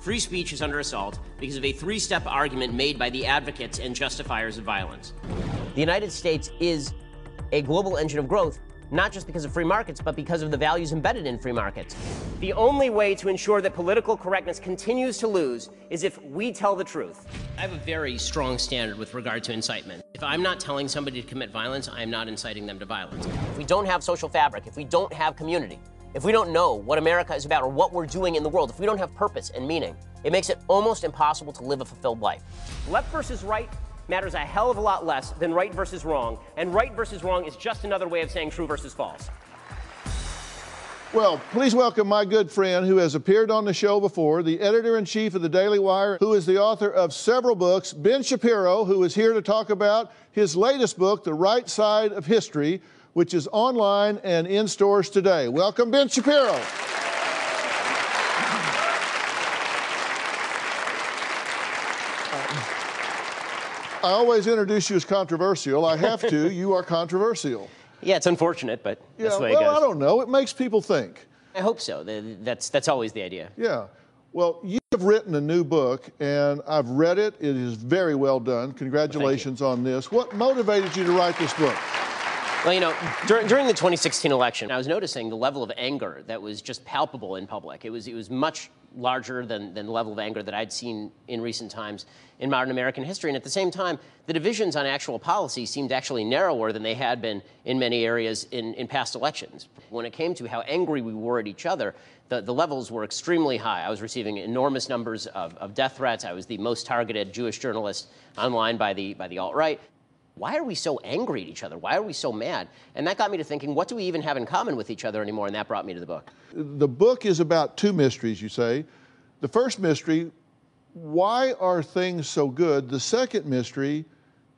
free speech is under assault because of a three step argument made by the advocates and justifiers of violence. The United States is a global engine of growth, not just because of free markets, but because of the values embedded in free markets. The only way to ensure that political correctness continues to lose is if we tell the truth. I have a very strong standard with regard to incitement. If I'm not telling somebody to commit violence, I am not inciting them to violence. If we don't have social fabric, if we don't have community, if we don't know what America is about or what we're doing in the world, if we don't have purpose and meaning, it makes it almost impossible to live a fulfilled life. Left versus right matters a hell of a lot less than right versus wrong, and right versus wrong is just another way of saying true versus false. Well, please welcome my good friend who has appeared on the show before, the editor in chief of the Daily Wire, who is the author of several books, Ben Shapiro, who is here to talk about his latest book, The Right Side of History, which is online and in stores today. Welcome, Ben Shapiro. I always introduce you as controversial. I have to. you are controversial. Yeah, it's unfortunate, but that's the way well, it goes. I don't know. It makes people think. I hope so. That's, that's always the idea. Yeah. Well, you have written a new book, and I've read it. It is very well done. Congratulations on this. What motivated you to write this book? Well, you know, dur- during the 2016 election, I was noticing the level of anger that was just palpable in public. It was, it was much larger than, than the level of anger that I'd seen in recent times in modern American history. And at the same time, the divisions on actual policy seemed actually narrower than they had been in many areas in, in past elections. When it came to how angry we were at each other, the, the levels were extremely high. I was receiving enormous numbers of, of death threats. I was the most targeted Jewish journalist online by the, by the alt right why are we so angry at each other? Why are we so mad? And that got me to thinking, what do we even have in common with each other anymore? And that brought me to the book. The book is about two mysteries, you say. The first mystery, why are things so good? The second mystery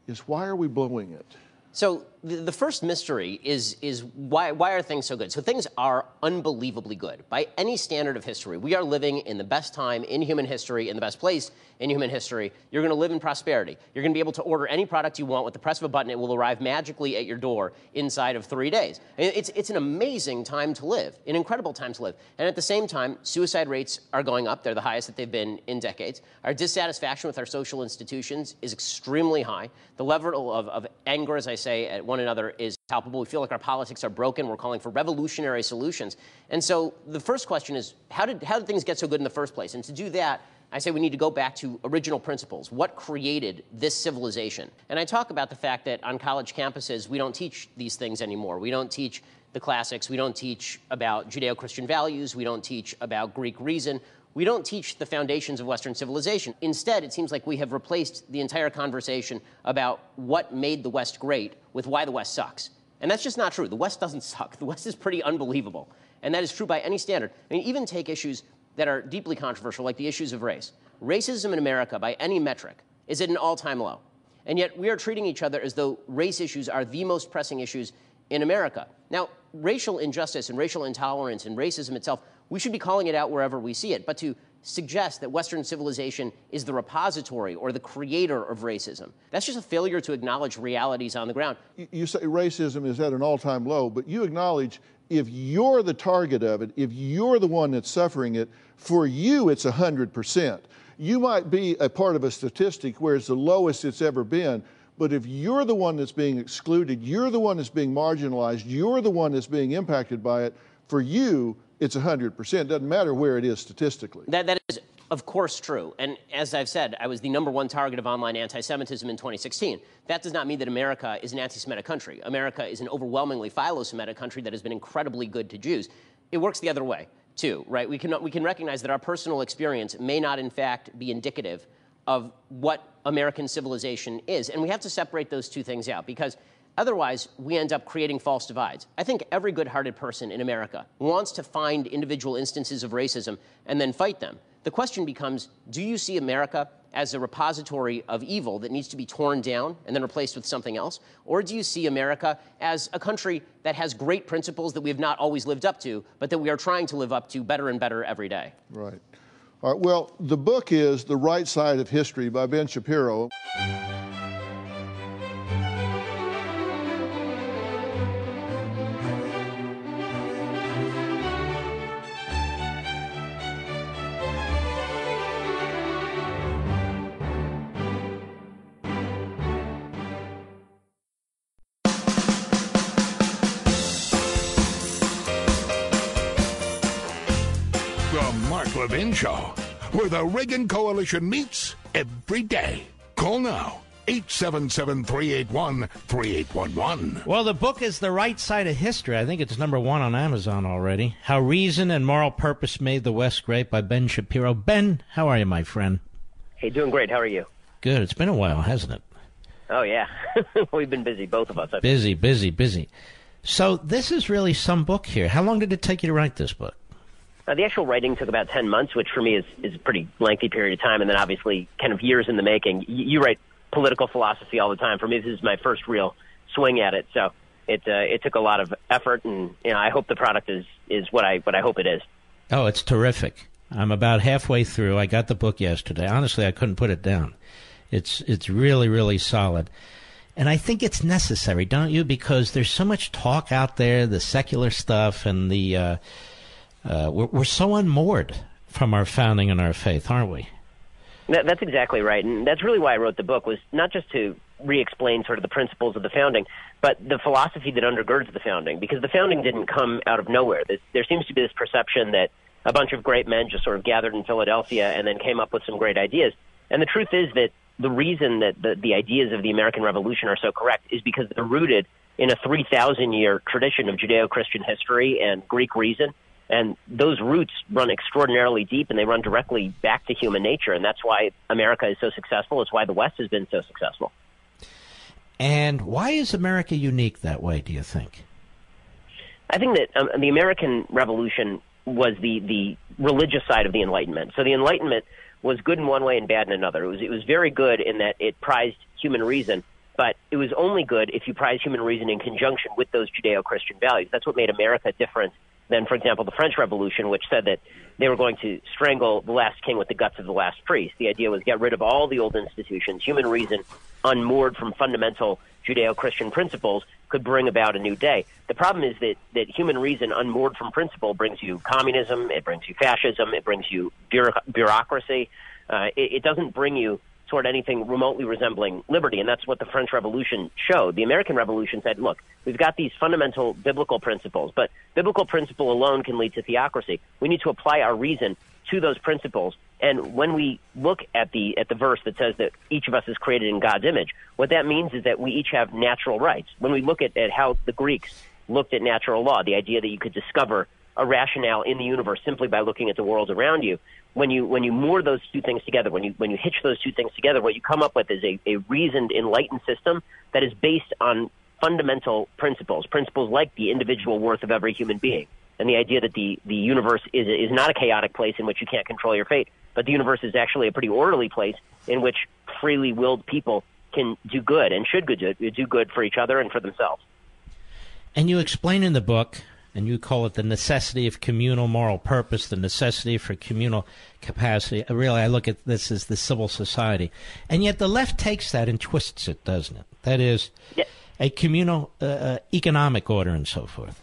is why are we blowing it? So the, first mystery is is why why are things so good? So things are unbelievably good by any standard of history. We are living in the best time in human history, in the best place in human history. You're going to live in prosperity. You're going to be able to order any product you want with the press of a button. It will arrive magically at your door inside of three days. It's it's an amazing time to live, an incredible time to live. And at the same time, suicide rates are going up. They're the highest that they've been in decades. Our dissatisfaction with our social institutions is extremely high. The level of, of anger, as I say, at one another is palpable. We feel like our politics are broken. We're calling for revolutionary solutions. And so the first question is how did, how did things get so good in the first place? And to do that, I say we need to go back to original principles. What created this civilization? And I talk about the fact that on college campuses, we don't teach these things anymore. We don't teach the classics. We don't teach about Judeo Christian values. We don't teach about Greek reason. We don't teach the foundations of Western civilization. Instead, it seems like we have replaced the entire conversation about what made the West great with why the West sucks. And that's just not true. The West doesn't suck. The West is pretty unbelievable. And that is true by any standard. I mean, even take issues that are deeply controversial, like the issues of race. Racism in America, by any metric, is at an all time low. And yet we are treating each other as though race issues are the most pressing issues in America. Now, racial injustice and racial intolerance and racism itself, we should be calling it out wherever we see it. But to suggest that Western civilization is the repository or the creator of racism, that's just a failure to acknowledge realities on the ground. You- say racism is at an all time low, but you acknowledge if you're the target of it, if you're the one that's suffering it, for you it's 100%. You might be a part of a statistic where it's the lowest it's ever been, but if you're the one that's being excluded, you're the one that's being marginalized, you're the one that's being impacted by it, for you it's 100%. It doesn't matter where it is statistically. That, that is, of course, true. And as I've said, I was the number one target of online anti Semitism in 2016. That does not mean that America is an anti Semitic country. America is an overwhelmingly philo Semitic country that has been incredibly good to Jews. It works the other way, too, right? We can, we can recognize that our personal experience may not, in fact, be indicative of what American civilization is. And we have to separate those two things out because otherwise we end up creating false divides. I think every good hearted person in America wants to find individual instances of racism and then fight them. The question becomes do you see America as a repository of evil that needs to be torn down and then replaced with something else? Or do you see America as a country that has great principles that we have not always lived up to, but that we are trying to live up to better and better every day? Right. All right. Well, the book is The Right Side of History by Ben Shapiro. Mark Levin Show, where the Reagan Coalition meets every day. Call now. 877 381 3811. Well, the book is The Right Side of History. I think it's number one on Amazon already. How Reason and Moral Purpose Made the West Great by Ben Shapiro. Ben, how are you, my friend? Hey, doing great. How are you? Good. It's been a while, hasn't it? Oh, yeah. We've been busy, both of us. Busy, busy, busy. So, this is really some book here. How long did it take you to write this book? Uh, the actual writing took about 10 months, which for me is, is a pretty lengthy period of time, and then obviously kind of years in the making. Y- you write political philosophy all the time. For me, this is my first real swing at it. So it uh, it took a lot of effort, and you know, I hope the product is is what I what I hope it is. Oh, it's terrific. I'm about halfway through. I got the book yesterday. Honestly, I couldn't put it down. It's it's really really solid. And I think it's necessary, don't you? Because there's so much talk out there, the secular stuff, and the uh, uh, we're, we're so unmoored from our founding and our faith, aren't we? That, that's exactly right, and that's really why I wrote the book was not just to re-explain sort of the principles of the founding, but the philosophy that undergirds the founding. Because the founding didn't come out of nowhere. There, there seems to be this perception that a bunch of great men just sort of gathered in Philadelphia and then came up with some great ideas. And the truth is that the reason that the, the ideas of the American Revolution are so correct is because they're rooted in a 3,000 year tradition of Judeo Christian history and Greek reason and those roots run extraordinarily deep and they run directly back to human nature. And that's why America is so successful. It's why the West has been so successful. And why is America unique that way, do you think? I think that um, the American Revolution was the, the religious side of the Enlightenment. So the Enlightenment was good in one way and bad in another. It was, it was very good in that it prized human reason, but it was only good if you prized human reason in conjunction with those Judeo Christian values. That's what made America different than, for example, the French Revolution, which said that they were going to strangle the last king with the guts of the last priest. The idea was get rid of all the old institutions. Human reason, unmoored from fundamental Judeo-Christian principles, could bring about a new day. The problem is that, that human reason, unmoored from principle, brings you communism, it brings you fascism, it brings you bureaucracy. Uh, it, it doesn't bring you toward anything remotely resembling liberty. And that's what the French Revolution showed. The American Revolution said, look, we've got these fundamental biblical principles, but biblical principle alone can lead to theocracy. We need to apply our reason to those principles. And when we look at the at the verse that says that each of us is created in God's image, what that means is that we each have natural rights. When we look at, at how the Greeks looked at natural law, the idea that you could discover a rationale in the universe simply by looking at the world around you, when you when you moor those two things together, when you when you hitch those two things together, what you come up with is a, a reasoned, enlightened system that is based on fundamental principles, principles like the individual worth of every human being, and the idea that the the universe is is not a chaotic place in which you can't control your fate, but the universe is actually a pretty orderly place in which freely willed people can do good and should do, do good for each other and for themselves. And you explain in the book and you call it the necessity of communal moral purpose, the necessity for communal capacity. Really, I look at this as the civil society. And yet the left takes that and twists it, doesn't it? That is yeah. a communal uh, uh, economic order and so forth.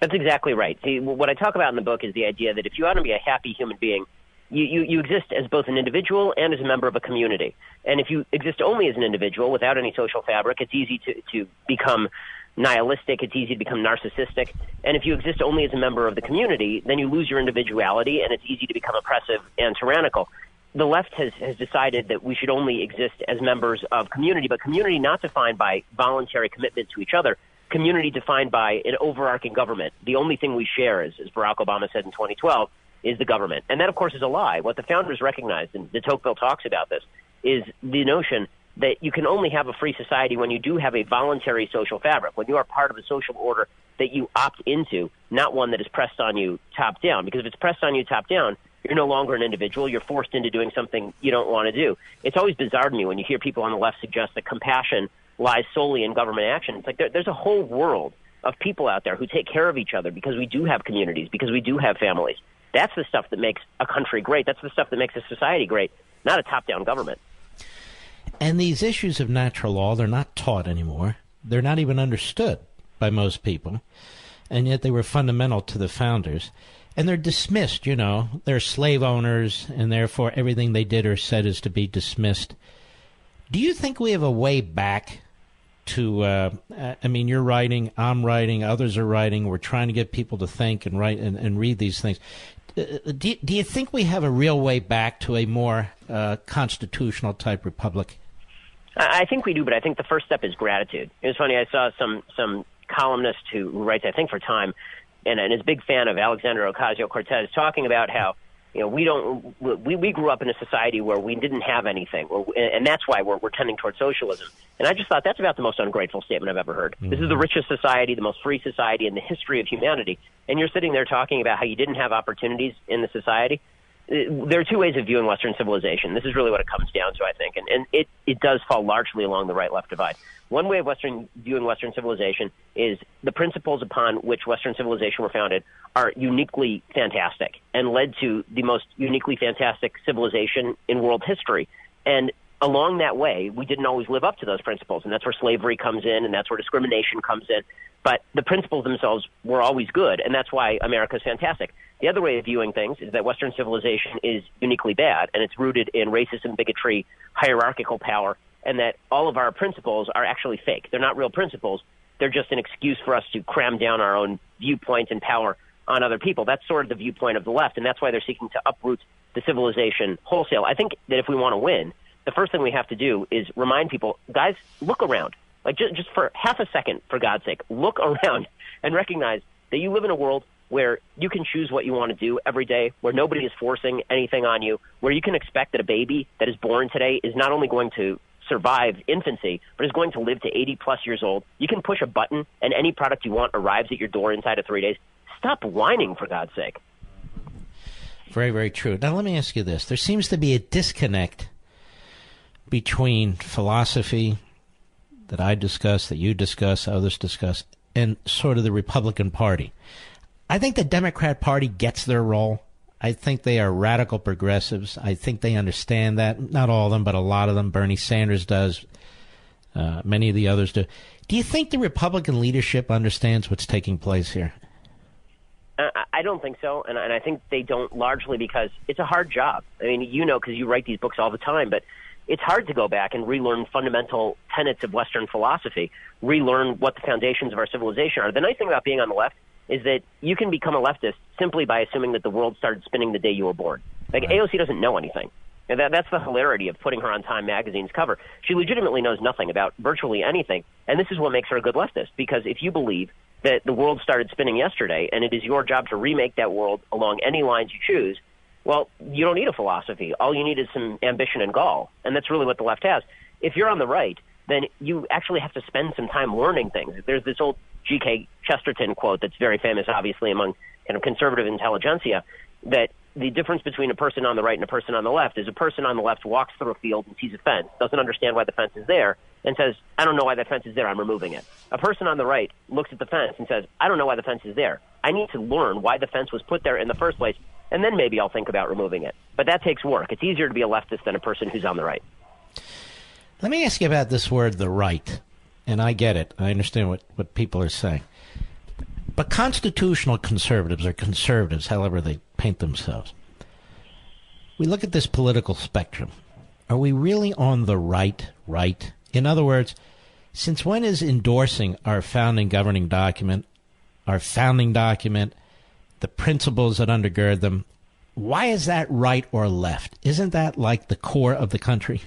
That's exactly right. See, what I talk about in the book is the idea that if you want to be a happy human being, you, you, you exist as both an individual and as a member of a community. And if you exist only as an individual without any social fabric, it's easy to, to become nihilistic, it's easy to become narcissistic. And if you exist only as a member of the community, then you lose your individuality and it's easy to become oppressive and tyrannical. The left has, has decided that we should only exist as members of community, but community not defined by voluntary commitment to each other, community defined by an overarching government. The only thing we share, as, as Barack Obama said in 2012, is the government. And that, of course, is a lie. What the founders recognized, and de Tocqueville talks about this, is the notion that you can only have a free society when you do have a voluntary social fabric, when you are part of a social order that you opt into, not one that is pressed on you top down. Because if it's pressed on you top down, you're no longer an individual. You're forced into doing something you don't want to do. It's always bizarre to me when you hear people on the left suggest that compassion lies solely in government action. It's like there, there's a whole world of people out there who take care of each other because we do have communities, because we do have families. That's the stuff that makes a country great. That's the stuff that makes a society great, not a top down government. And these issues of natural law, they're not taught anymore. They're not even understood by most people. And yet they were fundamental to the founders. And they're dismissed, you know. They're slave owners, and therefore everything they did or said is to be dismissed. Do you think we have a way back to uh, i mean you're writing i'm writing others are writing we're trying to get people to think and write and, and read these things uh, do, do you think we have a real way back to a more uh, constitutional type republic? I think we do, but I think the first step is gratitude. It was funny. I saw some some columnist who writes, I think, for Time, and, and is a big fan of Alexandria Ocasio Cortez, talking about how you know we don't we we grew up in a society where we didn't have anything, and that's why we're we're tending towards socialism. And I just thought that's about the most ungrateful statement I've ever heard. Mm-hmm. This is the richest society, the most free society in the history of humanity, and you're sitting there talking about how you didn't have opportunities in the society Uh, there are two ways of viewing Western civilization. This is really what it comes down to, I think, and, and it, it does fall largely along the right-left divide. One way of Western viewing Western civilization is the principles upon which Western civilization were founded are uniquely fantastic and led to the most uniquely fantastic civilization in world history. And along that way, we didn't always live up to those principles, and that's where slavery comes in, and that's where discrimination comes in. But the principles themselves were always good, and that's why America is fantastic. The other way of viewing things is that Western civilization is uniquely bad, and it's rooted in racism, bigotry, hierarchical power, and that all of our principles are actually fake. They're not real principles. They're just an excuse for us to cram down our own viewpoint and power on other people. That's sort of the viewpoint of the left, and that's why they're seeking to uproot the civilization wholesale. I think that if we want to win, the first thing we have to do is remind people, guys, look around. Like just, just for half a second, for God's sake, look around and recognize that you live in a world where you can choose what you want to do every day, where nobody is forcing anything on you, where you can expect that a baby that is born today is not only going to survive infancy, but is going to live to 80 plus years old. You can push a button and any product you want arrives at your door inside of three days. Stop whining, for God's sake. Very, very true. Now, let me ask you this. There seems to be a disconnect between philosophy that I discuss, that you discuss, others discuss, and sort of the Republican Party. I think the Democrat Party gets their role. I think they are radical progressives. I think they understand that. Not all of them, but a lot of them. Bernie Sanders does. Uh, many of the others do. Do you think the Republican leadership understands what's taking place here? I don't think so, and I think they don't largely because it's a hard job. I mean, you know, because you write these books all the time, but it's hard to go back and relearn fundamental tenets of Western philosophy, relearn what the foundations of our civilization are. The nice thing about being on the left is that you can become a leftist simply by assuming that the world started spinning the day you were born. Like right. AOC doesn't know anything. And that, that's the hilarity of putting her on Time Magazine's cover. She legitimately knows nothing about virtually anything, and this is what makes her a good leftist. Because if you believe that the world started spinning yesterday, and it is your job to remake that world along any lines you choose, well, you don't need a philosophy. All you need is some ambition and gall, and that's really what the left has. If you're on the right, then you actually have to spend some time learning things. There's this old G.K. Chesterton quote that's very famous, obviously, among kind of conservative intelligentsia, that the difference between a person on the right and a person on the left is a person on the left walks through a field and sees a fence, doesn't understand why the fence is there, and says, I don't know why that fence is there, I'm removing it. A person on the right looks at the fence and says, I don't know why the fence is there. I need to learn why the fence was put there in the first place, and then maybe I'll think about removing it. But that takes work. It's easier to be a leftist than a person who's on the right. Let me ask you about this word, the right. And I get it. I understand what, what people are saying. But constitutional conservatives are conservatives, however they paint themselves. We look at this political spectrum. Are we really on the right, right? In other words, since when is endorsing our founding governing document, our founding document, the principles that undergird them, why is that right or left? Isn't that like the core of the country?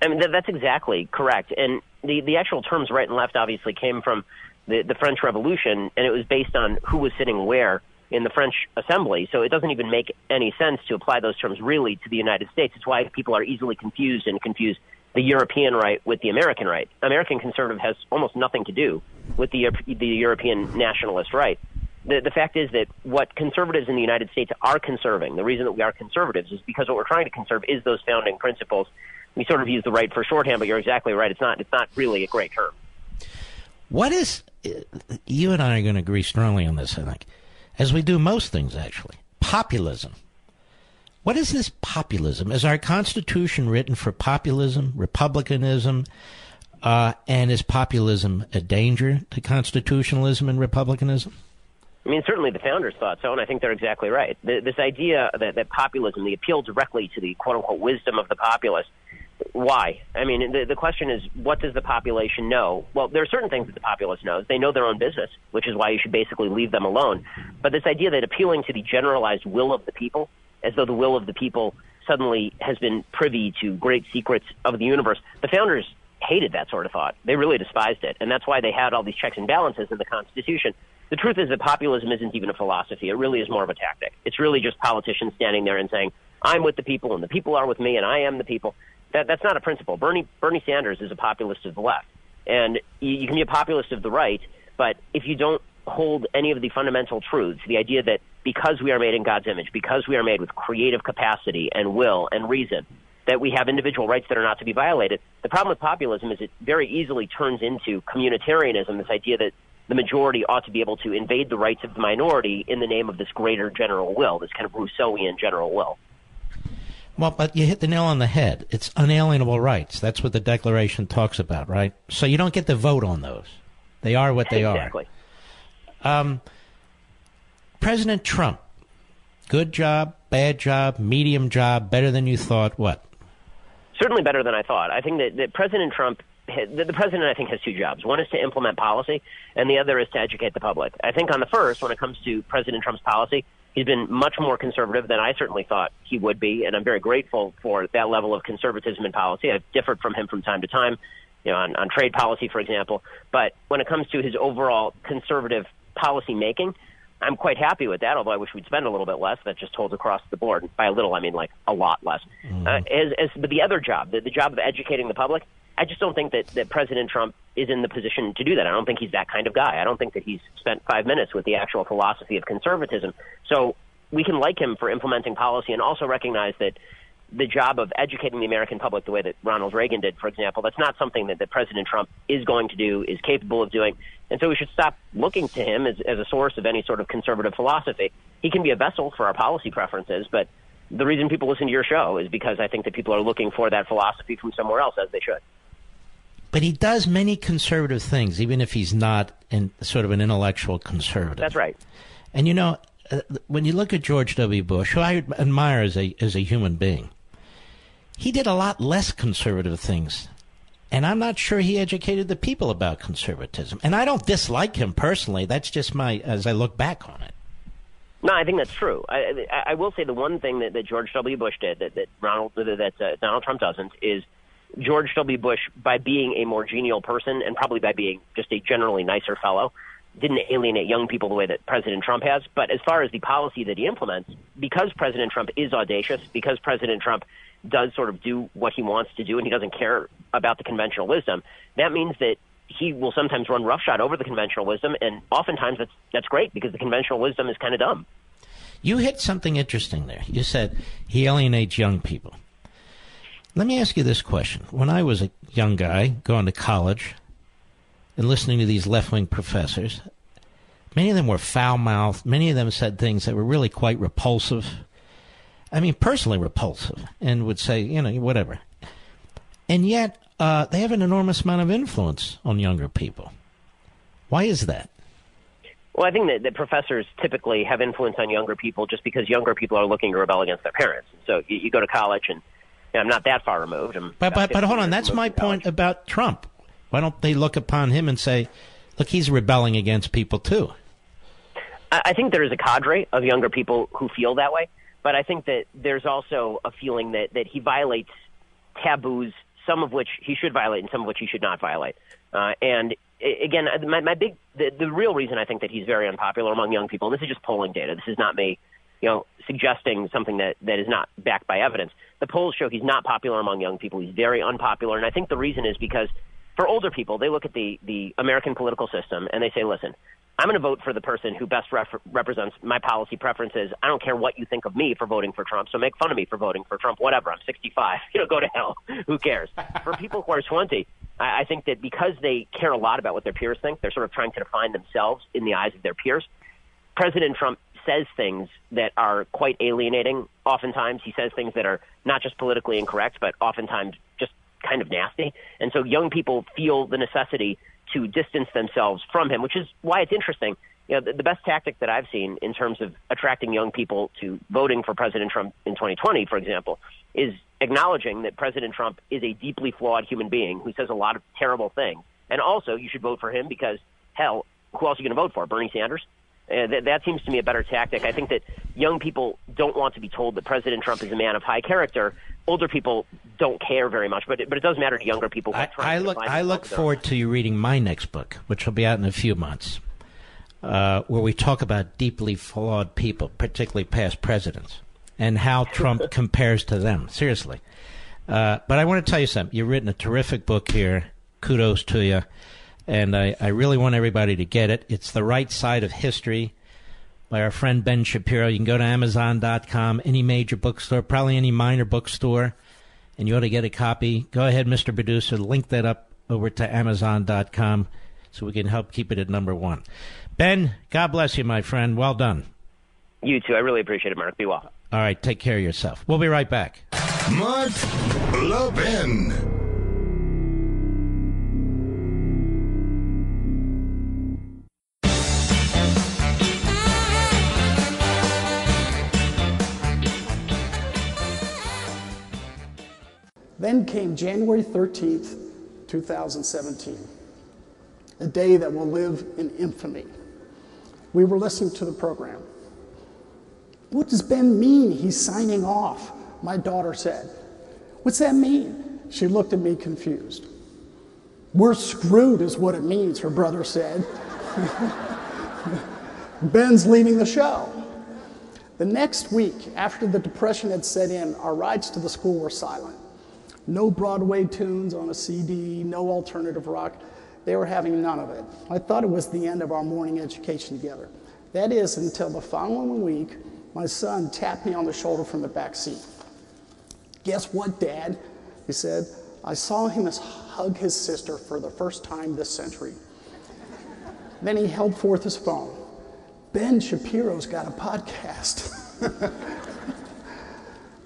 I mean, that's exactly correct. And the, the actual terms right and left obviously came from the, the French Revolution, and it was based on who was sitting where in the French Assembly. So it doesn't even make any sense to apply those terms really to the United States. It's why people are easily confused and confuse the European right with the American right. American conservative has almost nothing to do with the the European nationalist right. The, the fact is that what conservatives in the United States are conserving, the reason that we are conservatives is because what we're trying to conserve is those founding principles. We sort of use the right for shorthand, but you're exactly right. It's not. It's not really a great term. What is? You and I are going to agree strongly on this. I think, as we do most things, actually, populism. What is this populism? Is our Constitution written for populism, republicanism, uh, and is populism a danger to constitutionalism and republicanism? I mean, certainly the founders thought so, and I think they're exactly right. The, this idea that, that populism, the appeal directly to the quote unquote wisdom of the populace, why? I mean, the, the question is, what does the population know? Well, there are certain things that the populace knows. They know their own business, which is why you should basically leave them alone. But this idea that appealing to the generalized will of the people, as though the will of the people suddenly has been privy to great secrets of the universe, the founders hated that sort of thought. They really despised it. And that's why they had all these checks and balances in the Constitution. The truth is that populism isn't even a philosophy. It really is more of a tactic. It's really just politicians standing there and saying, I'm with the people and the people are with me and I am the people. That, that's not a principle. Bernie, Bernie Sanders is a populist of the left. And you, you can be a populist of the right, but if you don't hold any of the fundamental truths, the idea that because we are made in God's image, because we are made with creative capacity and will and reason, that we have individual rights that are not to be violated. The problem with populism is it very easily turns into communitarianism, this idea that the majority ought to be able to invade the rights of the minority in the name of this greater general will, this kind of Rousseauian general will. Well, but you hit the nail on the head. It's unalienable rights. That's what the Declaration talks about, right? So you don't get to vote on those. They are what they exactly. are. Um, President Trump, good job, bad job, medium job, better than you thought. What? Certainly better than I thought. I think that, that President Trump the, president, I think, has two jobs. One is to implement policy, and the other is to educate the public. I think on the first, when it comes to President Trump's policy, he's been much more conservative than I certainly thought he would be, and I'm very grateful for that level of conservatism in policy. I've differed from him from time to time, you know, on, on trade policy, for example. But when it comes to his overall conservative policy making, I'm quite happy with that. Although I wish we'd spend a little bit less. That just holds across the board. By a little, I mean like a lot less. Mm-hmm. Uh, as, as, but the other job, the, the job of educating the public, I just don't think that, that President Trump is in the position to do that. I don't think he's that kind of guy. I don't think that he's spent five minutes with the actual philosophy of conservatism. So we can like him for implementing policy and also recognize that the job of educating the American public the way that Ronald Reagan did, for example, that's not something that, that President Trump is going to do, is capable of doing. And so we should stop looking to him as, as a source of any sort of conservative philosophy. He can be a vessel for our policy preferences, but the reason people listen to your show is because I think that people are looking for that philosophy from somewhere else, as they should. But he does many conservative things, even if he's not in sort of an intellectual conservative. That's right. And you know, uh, when you look at George W. Bush, who I admire as a as a human being, he did a lot less conservative things. And I'm not sure he educated the people about conservatism. And I don't dislike him personally. That's just my as I look back on it. No, I think that's true. I, I, will say the one thing that, that George W. Bush did that, that Ronald that uh, Donald Trump doesn't is George W. Bush, by being a more genial person and probably by being just a generally nicer fellow, didn't alienate young people the way that President Trump has. But as far as the policy that he implements, because President Trump is audacious, because President Trump does sort of do what he wants to do and he doesn't care about the conventional wisdom, that means that he will sometimes run roughshod over the conventional wisdom, and oftentimes that's that's great because the conventional wisdom is kind of dumb. You hit something interesting there. You said he alienates young people. Let me ask you this question. When I was a young guy going to college and listening to these left wing professors, many of them were foul mouthed. Many of them said things that were really quite repulsive. I mean, personally repulsive, and would say, you know, whatever. And yet, uh, they have an enormous amount of influence on younger people. Why is that? Well, I think that, that professors typically have influence on younger people just because younger people are looking to rebel against their parents. So you, you go to college and I'm not that far removed. I'm but but, but hold on, that's my point about Trump. Why don't they look upon him and say, look, he's rebelling against people too? I think there is a cadre of younger people who feel that way, but I think that there's also a feeling that that he violates taboos, some of which he should violate and some of which he should not violate. Uh, and again, my, my big the, the real reason I think that he's very unpopular among young people. And this is just polling data. This is not me, you know, suggesting something that that is not backed by evidence the polls show he's not popular among young people. He's very unpopular, and I think the reason is because for older people, they look at the the American political system and they say, "Listen, I'm going to vote for the person who best ref- represents my policy preferences. I don't care what you think of me for voting for Trump, so make fun of me for voting for Trump. Whatever. I'm 65. You know, go to hell. who cares? for people who are 20, I, I think that because they care a lot about what their peers think, they're sort of trying to define themselves in the eyes of their peers. President Trump says things that are quite alienating. Oftentimes, he says things that are not just politically incorrect, but oftentimes just kind of nasty. And so young people feel the necessity to distance themselves from him, which is why it's interesting. You know, the, the best tactic that I've seen in terms of attracting young people to voting for President Trump in 2020, for example, is acknowledging that President Trump is a deeply flawed human being who says a lot of terrible things. And also, you should vote for him because, hell, who else are you going to vote for? Bernie Sanders? Uh, that, that seems to me a better tactic. I think that young people don't want to be told that President Trump is a man of high character. Older people don't care very much, but it, but it does matter to younger people. I, I look I look forward to you reading my next book, which will be out in a few months, uh, where we talk about deeply flawed people, particularly past presidents, and how Trump compares to them. Seriously. Uh, but I want to tell you something. You've written a terrific book here. Kudos to you and I, I really want everybody to get it. It's The Right Side of History by our friend Ben Shapiro. You can go to Amazon.com, any major bookstore, probably any minor bookstore, and you ought to get a copy. Go ahead, Mr. Producer, link that up over to Amazon.com so we can help keep it at number one. Ben, God bless you, my friend. Well done. You too. I really appreciate it, Mark. Be well. All right, take care of yourself. We'll be right back. Mark Levin. Then came January 13th, 2017, a day that will live in infamy. We were listening to the program. What does Ben mean he's signing off? My daughter said. What's that mean? She looked at me confused. We're screwed, is what it means, her brother said. Ben's leaving the show. The next week, after the depression had set in, our rides to the school were silent. No Broadway tunes on a CD, no alternative rock. They were having none of it. I thought it was the end of our morning education together. That is until the following week, my son tapped me on the shoulder from the back seat. Guess what, Dad? He said, I saw him hug his sister for the first time this century. then he held forth his phone. Ben Shapiro's got a podcast.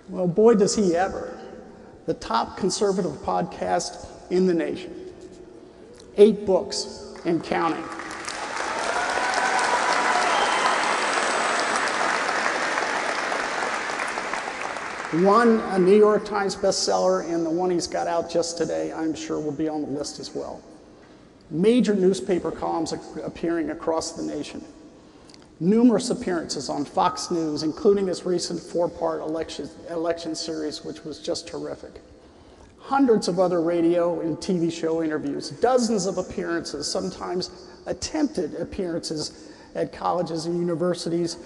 well, boy, does he ever the top conservative podcast in the nation. Eight books and counting. One, a New York Times bestseller, and the one he's got out just today, I'm sure will be on the list as well. Major newspaper columns appearing across the nation numerous appearances on Fox News, including his recent four part election, election series, which was just terrific. Hundreds of other radio and TV show interviews, dozens of appearances, sometimes attempted appearances at colleges and universities,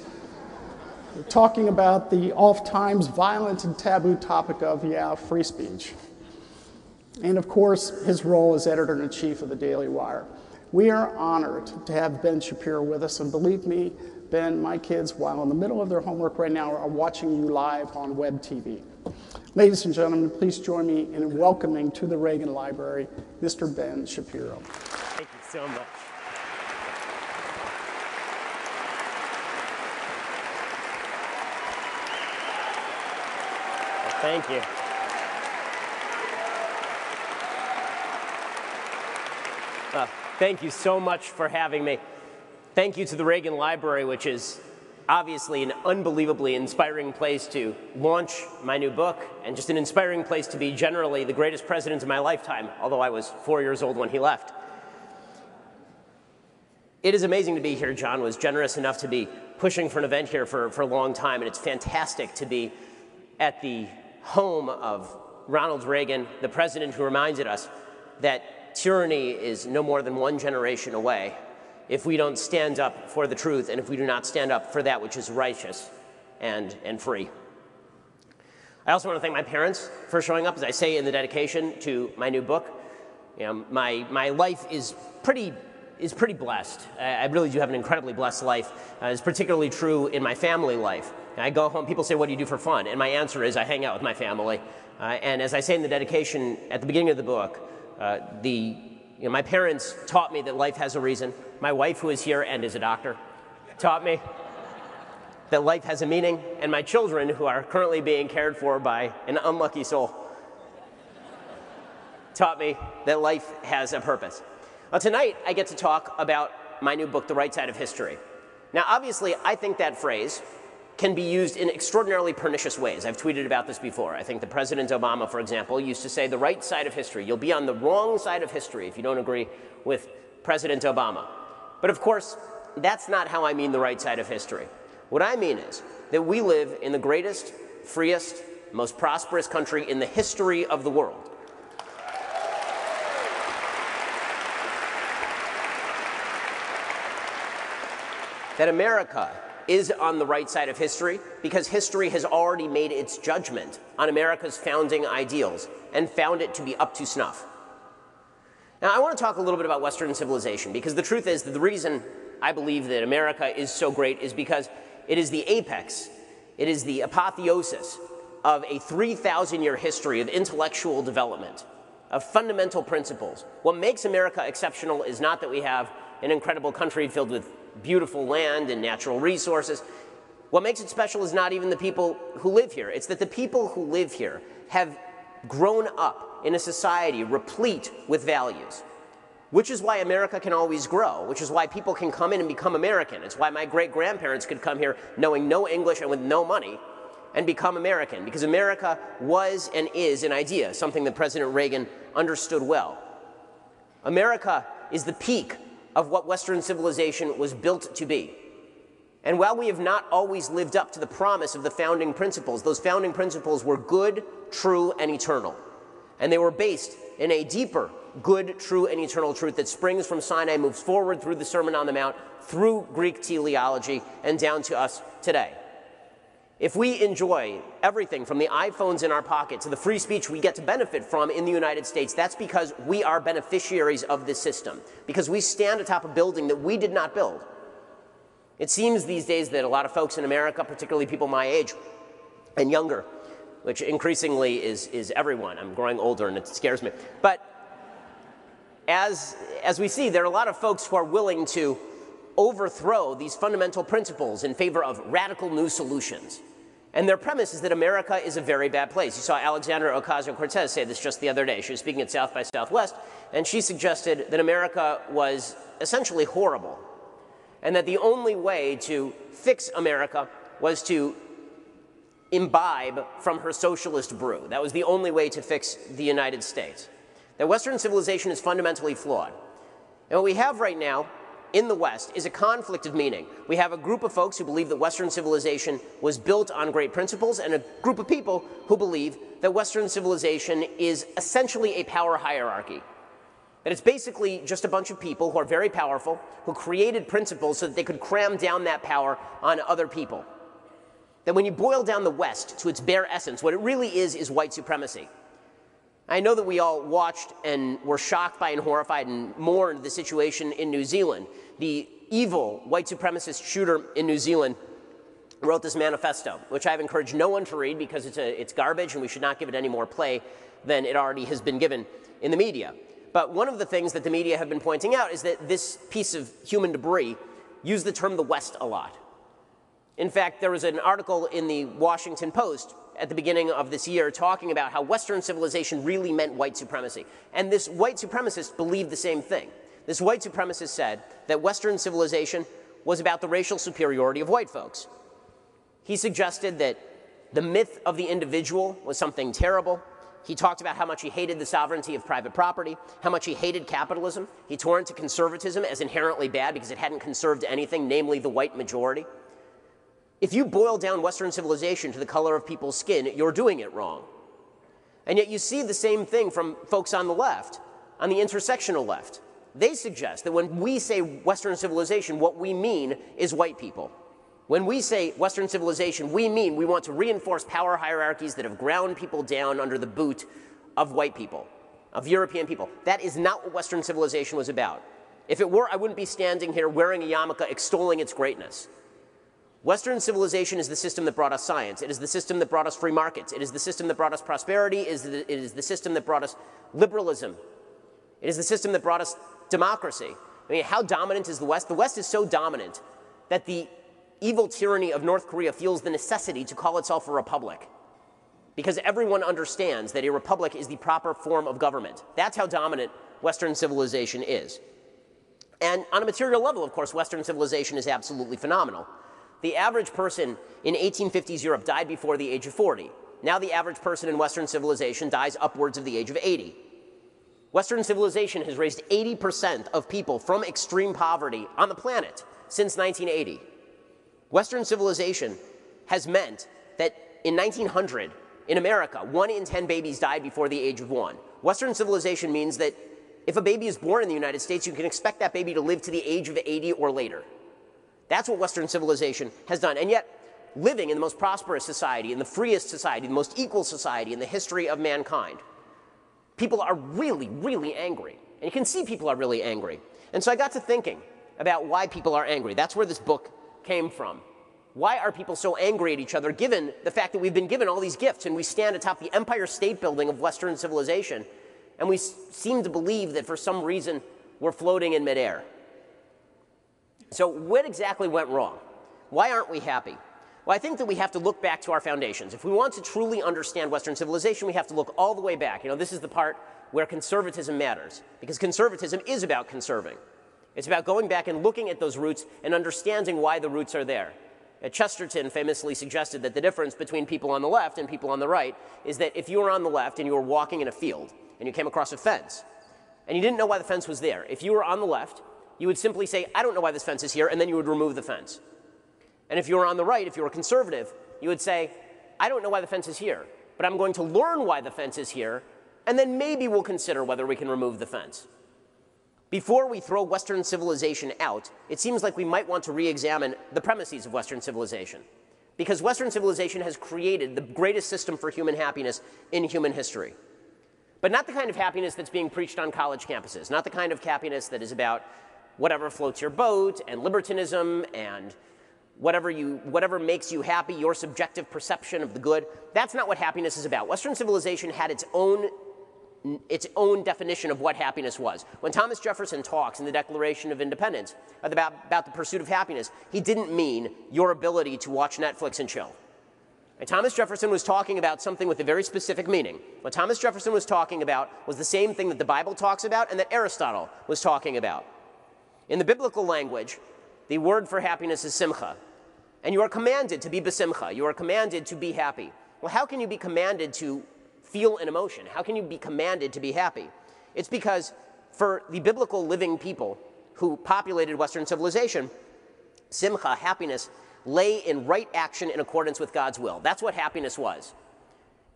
talking about the oft times violent and taboo topic of, yeah, free speech. And of course, his role as editor in chief of the Daily Wire. We are honored to have Ben Shapiro with us, and believe me, Ben, my kids, while in the middle of their homework right now, are watching you live on web TV. Ladies and gentlemen, please join me in welcoming to the Reagan Library Mr. Ben Shapiro. Thank you so much. Thank you. Uh, Thank you so much for having me. Thank you to the Reagan Library, which is obviously an unbelievably inspiring place to launch my new book and just an inspiring place to be generally the greatest president of my lifetime, although I was four years old when he left. It is amazing to be here. John was generous enough to be pushing for an event here for, for a long time, and it's fantastic to be at the home of Ronald Reagan, the president who reminded us that tyranny is no more than one generation away if we don't stand up for the truth and if we do not stand up for that which is righteous and, and free. I also want to thank my parents for showing up, as I say in the dedication to my new book. You know, my, my life is pretty, is pretty blessed. I, really do have an incredibly blessed life. Uh, it's particularly true in my family life. I go home, people say, What do you do for fun? And my answer is, I hang out with my family. Uh, and as I say in the dedication at the beginning of the book, uh, the, you know, my parents taught me that life has a reason. My wife, who is here and is a doctor, taught me that life has a meaning. And my children, who are currently being cared for by an unlucky soul, taught me that life has a purpose. Tonight, I get to talk about my new book, The Right Side of History. Now, obviously, I think that phrase can be used in extraordinarily pernicious ways. I've tweeted about this before. I think the President Obama, for example, used to say the right side of history. You'll be on the wrong side of history if you don't agree with President Obama. But of course, that's not how I mean the right side of history. What I mean is that we live in the greatest, freest, most prosperous country in the history of the world. That America is on the right side of history because history has already made its judgment on America's founding ideals and found it to be up to snuff. Now, I want to talk a little bit about Western civilization because the truth is that the reason I believe that America is so great is because it is the apex, it is the apotheosis of a 3,000 year history of intellectual development, of fundamental principles. What makes America exceptional is not that we have an incredible country filled with beautiful land and natural resources. What makes it special is not even the people who live here, it's that the people who live here have grown up in a society replete with values. Which is why America can always grow, which is why people can come in and become American. It's why my great grandparents could come here knowing no English and with no money and become American, because America was and is an idea, something that President Reagan understood well. America is the peak of what Western civilization was built to be. And while we have not always lived up to the promise of the founding principles, those founding principles were good, true, and eternal. And they were based in a deeper, good, true, and eternal truth that springs from Sinai, moves forward through the Sermon on the Mount, through Greek teleology, and down to us today. If we enjoy everything from the iPhones in our pocket to the free speech we get to benefit from in the United States, that's because we are beneficiaries of this system, because we stand atop a building that we did not build. It seems these days that a lot of folks in America, particularly people my age and younger, which increasingly is, is everyone, I'm growing older and it scares me, but as, as we see, there are a lot of folks who are willing to overthrow these fundamental principles in favor of radical new solutions. And their premise is that America is a very bad place. You saw Alexandria Ocasio Cortez say this just the other day. She was speaking at South by Southwest, and she suggested that America was essentially horrible, and that the only way to fix America was to imbibe from her socialist brew. That was the only way to fix the United States. That Western civilization is fundamentally flawed. And what we have right now in the West is a conflict of meaning. We have a group of folks who believe that Western civilization was built on great principles, and a group of people who believe that Western civilization is essentially a power hierarchy. That it's basically just a bunch of people who are very powerful, who created principles so that they could cram down that power on other people. That when you boil down the West to its bare essence, what it really is is white supremacy. I know that we all watched and were shocked by and horrified and mourned the situation in New Zealand. The evil white supremacist shooter in New Zealand wrote this manifesto, which I've encouraged no one to read because it's, a, it's garbage and we should not give it any more play than it already has been given in the media. But one of the things that the media have been pointing out is that this piece of human debris used the term the West a lot. In fact, there was an article in the Washington Post at the beginning of this year talking about how Western civilization really meant white supremacy. And this white supremacist believed the same thing. This white supremacist said that Western civilization was about the racial superiority of white folks. He suggested that the myth of the individual was something terrible. He talked about how much he hated the sovereignty of private property, how much he hated capitalism. He tore into conservatism as inherently bad because it hadn't conserved anything, namely the white majority. If you boil down Western civilization to the color of people's skin, you're doing it wrong. And yet you see the same thing from folks on the left, on the intersectional left. They suggest that when we say Western civilization, what we mean is white people. When we say Western civilization, we mean we want to reinforce power hierarchies that have ground people down under the boot of white people, of European people. That is not what Western civilization was about. If it were, I wouldn't be standing here wearing a yarmulke extolling its greatness. Western civilization is the system that brought us science. It is the system that brought us free markets. It is the system that brought us prosperity. It is the, it is the system that brought us liberalism. It is the system that brought us democracy. I mean, how dominant is the West? The West is so dominant that the evil tyranny of North Korea feels the necessity to call itself a republic. Because everyone understands that a republic is the proper form of government. That's how dominant Western civilization is. And on a material level, of course, Western civilization is absolutely phenomenal. The average person in 1850s Europe died before the age of 40. Now the average person in Western civilization dies upwards of the age of 80. Western civilization has raised 80% of people from extreme poverty on the planet since 1980. Western civilization has meant that in 1900, in America, one in 10 babies died before the age of one. Western civilization means that if a baby is born in the United States, you can expect that baby to live to the age of 80 or later. That's what Western civilization has done. And yet, living in the most prosperous society, in the freest society, the most equal society in the history of mankind, people are really, really angry. And you can see people are really angry. And so I got to thinking about why people are angry. That's where this book came from. Why are people so angry at each other given the fact that we've been given all these gifts and we stand atop the Empire State Building of Western civilization and we seem to believe that for some reason we're floating in midair? So, what exactly went wrong? Why aren't we happy? Well, I think that we have to look back to our foundations. If we want to truly understand Western civilization, we have to look all the way back. You know, this is the part where conservatism matters, because conservatism is about conserving. It's about going back and looking at those roots and understanding why the roots are there. Uh, Chesterton famously suggested that the difference between people on the left and people on the right is that if you were on the left and you were walking in a field and you came across a fence and you didn't know why the fence was there, if you were on the left, you would simply say, I don't know why this fence is here, and then you would remove the fence. And if you were on the right, if you were conservative, you would say, I don't know why the fence is here, but I'm going to learn why the fence is here, and then maybe we'll consider whether we can remove the fence. Before we throw Western civilization out, it seems like we might want to re examine the premises of Western civilization. Because Western civilization has created the greatest system for human happiness in human history. But not the kind of happiness that's being preached on college campuses, not the kind of happiness that is about whatever floats your boat and libertinism and whatever, you, whatever makes you happy, your subjective perception of the good. That's not what happiness is about. Western civilization had its own, its own definition of what happiness was. When Thomas Jefferson talks in the Declaration of Independence about, about the pursuit of happiness, he didn't mean your ability to watch Netflix and chill. Thomas Jefferson was talking about something with a very specific meaning. What Thomas Jefferson was talking about was the same thing that the Bible talks about and that Aristotle was talking about. In the biblical language, the word for happiness is simcha. And you are commanded to be besimcha. You are commanded to be happy. Well, how can you be commanded to feel an emotion? How can you be commanded to be happy? It's because for the biblical living people who populated Western civilization, simcha, happiness, lay in right action in accordance with God's will. That's what happiness was.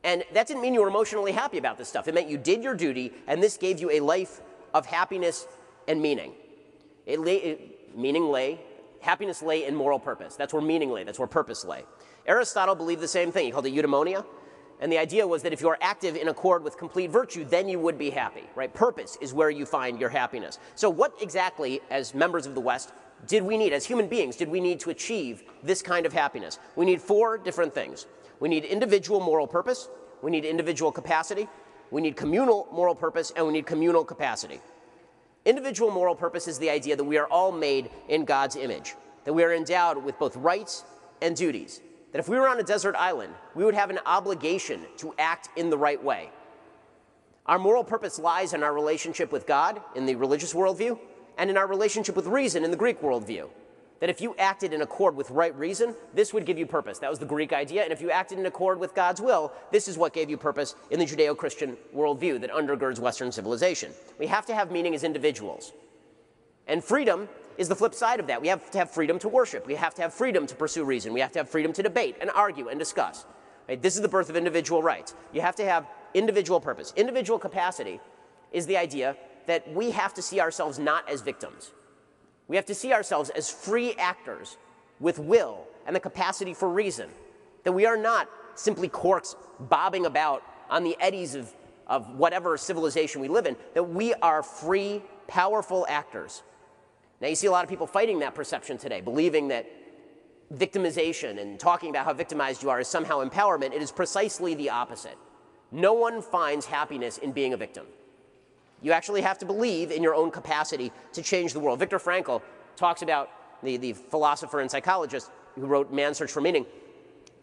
And that didn't mean you were emotionally happy about this stuff. It meant you did your duty, and this gave you a life of happiness and meaning. It lay, it, meaning lay, happiness lay in moral purpose. That's where meaning lay, that's where purpose lay. Aristotle believed the same thing. He called it eudaimonia. And the idea was that if you are active in accord with complete virtue, then you would be happy, right? Purpose is where you find your happiness. So, what exactly, as members of the West, did we need, as human beings, did we need to achieve this kind of happiness? We need four different things. We need individual moral purpose, we need individual capacity, we need communal moral purpose, and we need communal capacity. Individual moral purpose is the idea that we are all made in God's image, that we are endowed with both rights and duties. That if we were on a desert island, we would have an obligation to act in the right way. Our moral purpose lies in our relationship with God in the religious worldview and in our relationship with reason in the Greek worldview that if you acted in accord with right reason, this would give you purpose. That was the Greek idea. And if you acted in accord with God's will, this is what gave you purpose in the Judeo Christian worldview that undergirds Western civilization. We have to have meaning as individuals. And freedom is the flip side of that. We have to have freedom to worship. We have to have freedom to pursue reason. We have to have freedom to debate and argue and discuss. Right? This is the birth of individual rights. You have to have individual purpose. Individual capacity is the idea that we have to see ourselves not as victims. We have to see ourselves as free actors with will and the capacity for reason. That we are not simply corks bobbing about on the eddies of, of whatever civilization we live in, that we are free, powerful actors. Now, you see a lot of people fighting that perception today, believing that victimization and talking about how victimized you are is somehow empowerment. It is precisely the opposite. No one finds happiness in being a victim. You actually have to believe in your own capacity to change the world. Viktor Frankl talks about the, the philosopher and psychologist who wrote Man's Search for Meaning,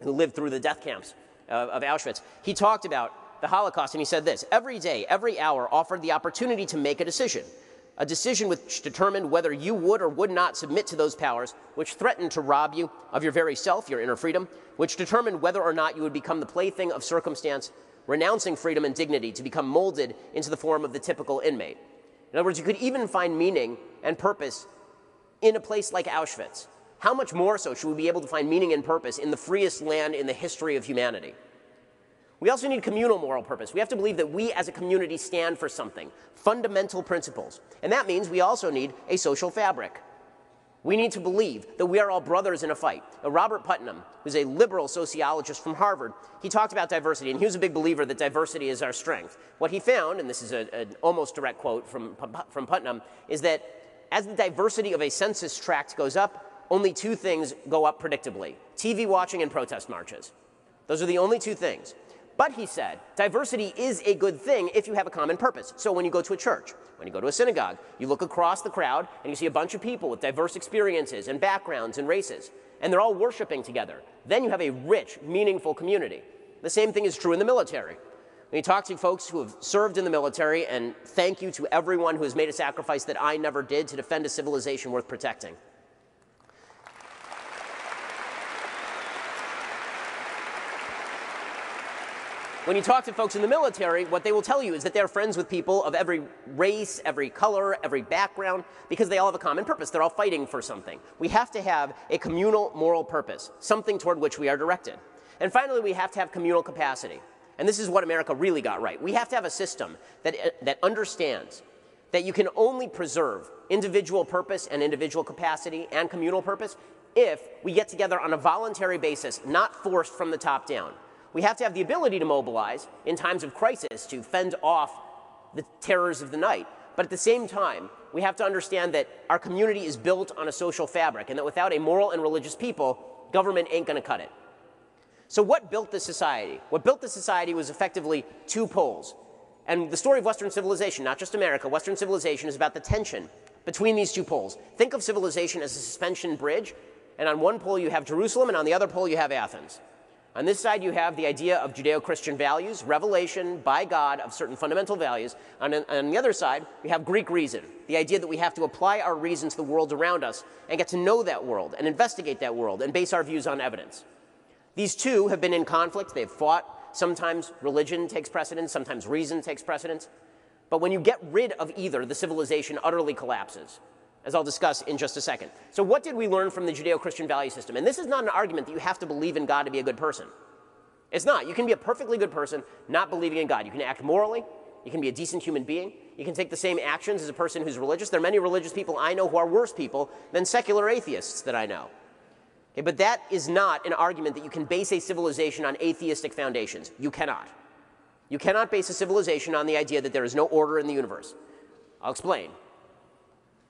who lived through the death camps of, of Auschwitz. He talked about the Holocaust and he said this Every day, every hour offered the opportunity to make a decision. a decision which determined whether you would or would not submit to those powers which threatened to rob you of your very self, your inner freedom, which determined whether or not you would become the plaything of circumstance, renouncing freedom and dignity to become molded into the form of the typical inmate. In other words, you could even find meaning and purpose in a place like Auschwitz. How much more so should we be able to find meaning and purpose in the freest land in the history of humanity? We also need communal moral purpose. We have to believe that we as a community stand for something, fundamental principles. And that means we also need a social fabric. We need to believe that we are all brothers in a fight. Robert Putnam, who's a liberal sociologist from Harvard, he talked about diversity, and he was a big believer that diversity is our strength. What he found, and this is an almost direct quote from, from Putnam, is that as the diversity of a census tract goes up, only two things go up predictably TV watching and protest marches. Those are the only two things. But he said, diversity is a good thing if you have a common purpose. So when you go to a church, when you go to a synagogue, you look across the crowd and you see a bunch of people with diverse experiences and backgrounds and races, and they're all worshiping together. Then you have a rich, meaningful community. The same thing is true in the military. When you talk to folks who have served in the military, and thank you to everyone who has made a sacrifice that I never did to defend a civilization worth protecting. When you talk to folks in the military, what they will tell you is that they're friends with people of every race, every color, every background, because they all have a common purpose. They're all fighting for something. We have to have a communal moral purpose, something toward which we are directed. And finally, we have to have communal capacity. And this is what America really got right. We have to have a system that, uh, that understands that you can only preserve individual purpose and individual capacity and communal purpose if we get together on a voluntary basis, not forced from the top down. We have to have the ability to mobilize in times of crisis to fend off the terrors of the night. But at the same time, we have to understand that our community is built on a social fabric and that without a moral and religious people, government ain't going to cut it. So, what built this society? What built this society was effectively two poles. And the story of Western civilization, not just America, Western civilization is about the tension between these two poles. Think of civilization as a suspension bridge, and on one pole you have Jerusalem, and on the other pole you have Athens. On this side, you have the idea of Judeo Christian values, revelation by God of certain fundamental values. On, on, the other side, we have Greek reason, the idea that we have to apply our reason to the world around us and get to know that world and investigate that world and base our views on evidence. These two have been in conflict, they've fought. Sometimes religion takes precedence, sometimes reason takes precedence. But when you get rid of either, the civilization utterly collapses as I'll discuss in just a second. So, what did we learn from the Judeo Christian value system? And this is not an argument that you have to believe in God to be a good person. It's not. You can be a perfectly good person not believing in God. You can act morally, you can be a decent human being, you can take the same actions as a person who's religious. There are many religious people I know who are worse people than secular atheists that I know. Okay, but that is not an argument that you can base a civilization on atheistic foundations. You cannot. You cannot base a civilization on the idea that there is no order in the universe. I'll explain.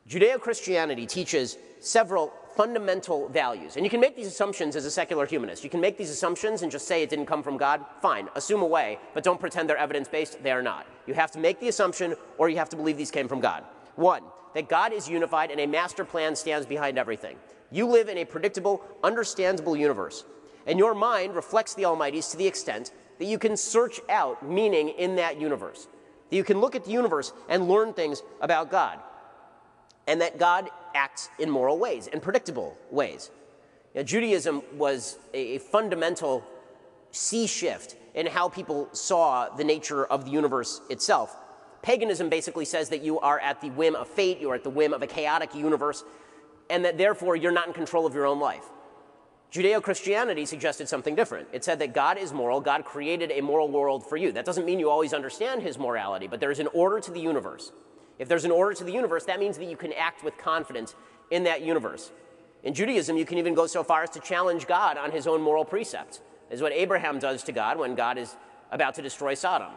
Judeo Christianity teaches several fundamental values. And you can make these assumptions as a secular humanist. You can make these assumptions and just say it didn't come from God. Fine, assume away, but don't pretend they're evidence based. They are not. You have to make the assumption or you have to believe these came from God. One, that God is unified and a master plan stands behind everything. You live in a predictable, understandable universe. And your mind reflects the Almighty's to the extent that you can search out meaning in that universe. That you can look at the universe and learn things about God and that God acts in moral ways and predictable ways. Now, Judaism was a, a fundamental sea shift in how people saw the nature of the universe itself. Paganism basically says that you are at the whim of fate, you are at the whim of a chaotic universe, and that therefore you're not in control of your own life. Judeo Christianity suggested something different. It said that God is moral, God created a moral world for you. That doesn't mean you always understand his morality, but there is an order to the universe. If there's an order to the universe, that means that you can act with confidence in that universe. In Judaism, you can even go so far as to challenge God on his own moral precepts, is what Abraham does to God when God is about to destroy Sodom.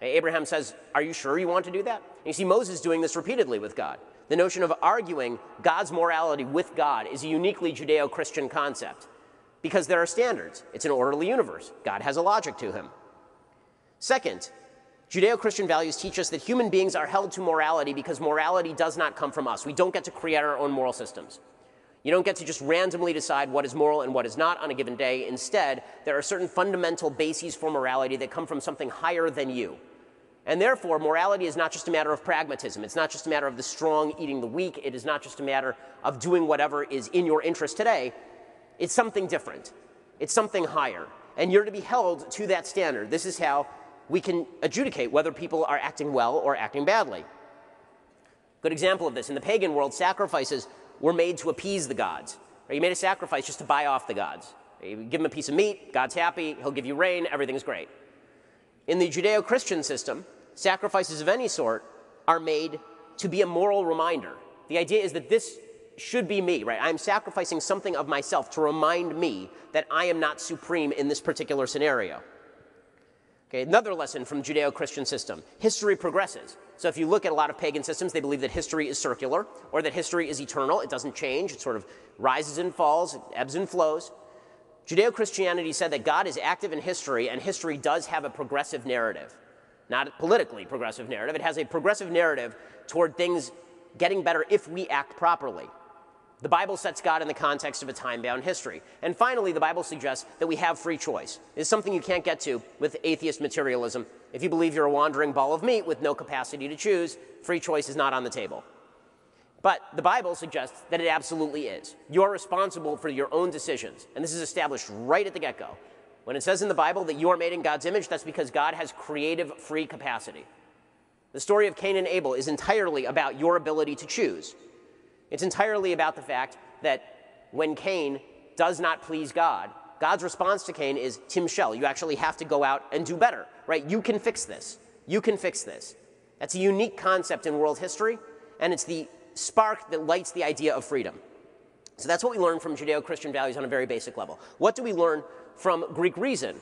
Abraham says, Are you sure you want to do that? And you see Moses doing this repeatedly with God. The notion of arguing God's morality with God is a uniquely Judeo Christian concept because there are standards. It's an orderly universe, God has a logic to him. Second, Judeo Christian values teach us that human beings are held to morality because morality does not come from us. We don't get to create our own moral systems. You don't get to just randomly decide what is moral and what is not on a given day. Instead, there are certain fundamental bases for morality that come from something higher than you. And therefore, morality is not just a matter of pragmatism. It's not just a matter of the strong eating the weak. It is not just a matter of doing whatever is in your interest today. It's something different, it's something higher. And you're to be held to that standard. This is how we can adjudicate whether people are acting well or acting badly. Good example of this in the pagan world, sacrifices were made to appease the gods. You made a sacrifice just to buy off the gods. You give him a piece of meat, God's happy, he'll give you rain, everything's great. In the Judeo Christian system, sacrifices of any sort are made to be a moral reminder. The idea is that this should be me, right? I'm sacrificing something of myself to remind me that I am not supreme in this particular scenario. Okay, another lesson from Judeo-Christian system. History progresses. So if you look at a lot of pagan systems, they believe that history is circular or that history is eternal. It doesn't change. It sort of rises and falls, ebbs and flows. Judeo-Christianity said that God is active in history and history does have a progressive narrative. Not a politically progressive narrative. It has a progressive narrative toward things getting better if we act properly. The Bible sets God in the context of a time bound history. And finally, the Bible suggests that we have free choice. It's something you can't get to with atheist materialism. If you believe you're a wandering ball of meat with no capacity to choose, free choice is not on the table. But the Bible suggests that it absolutely is. You're responsible for your own decisions. And this is established right at the get go. When it says in the Bible that you are made in God's image, that's because God has creative free capacity. The story of Cain and Abel is entirely about your ability to choose. It's entirely about the fact that when Cain does not please God, God's response to Cain is, timshel, you actually have to go out and do better, right? You can fix this. You can fix this. That's a unique concept in world history, and it's the spark that lights the idea of freedom. So that's what we learn from Judeo Christian values on a very basic level. What do we learn from Greek reason?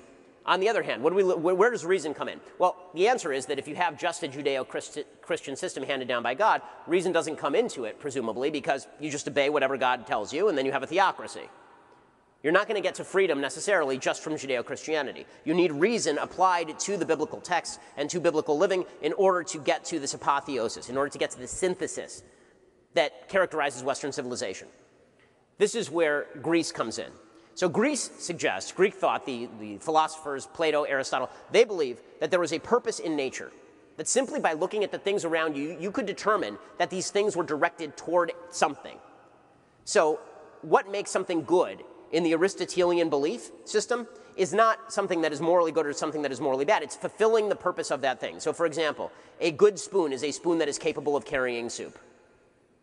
On the other hand, we, where does reason come in? Well, the answer is that if you have just a Judeo Christian system handed down by God, reason doesn't come into it, presumably, because you just obey whatever God tells you, and then you have a theocracy. You're not going to get to freedom necessarily just from Judeo Christianity. You need reason applied to the biblical text and to biblical living in order to get to this apotheosis, in order to get to the synthesis that characterizes Western civilization. This is where Greece comes in. So Greece suggests, Greek thought, the, the philosophers, Plato, Aristotle, they believe that there was a purpose in nature. That simply by looking at the things around you, you could determine that these things were directed toward something. So, what makes something good in the Aristotelian belief system is not something that is morally good or something that is morally bad. It's fulfilling the purpose of that thing. So, for example, a good spoon is a spoon that is capable of carrying soup.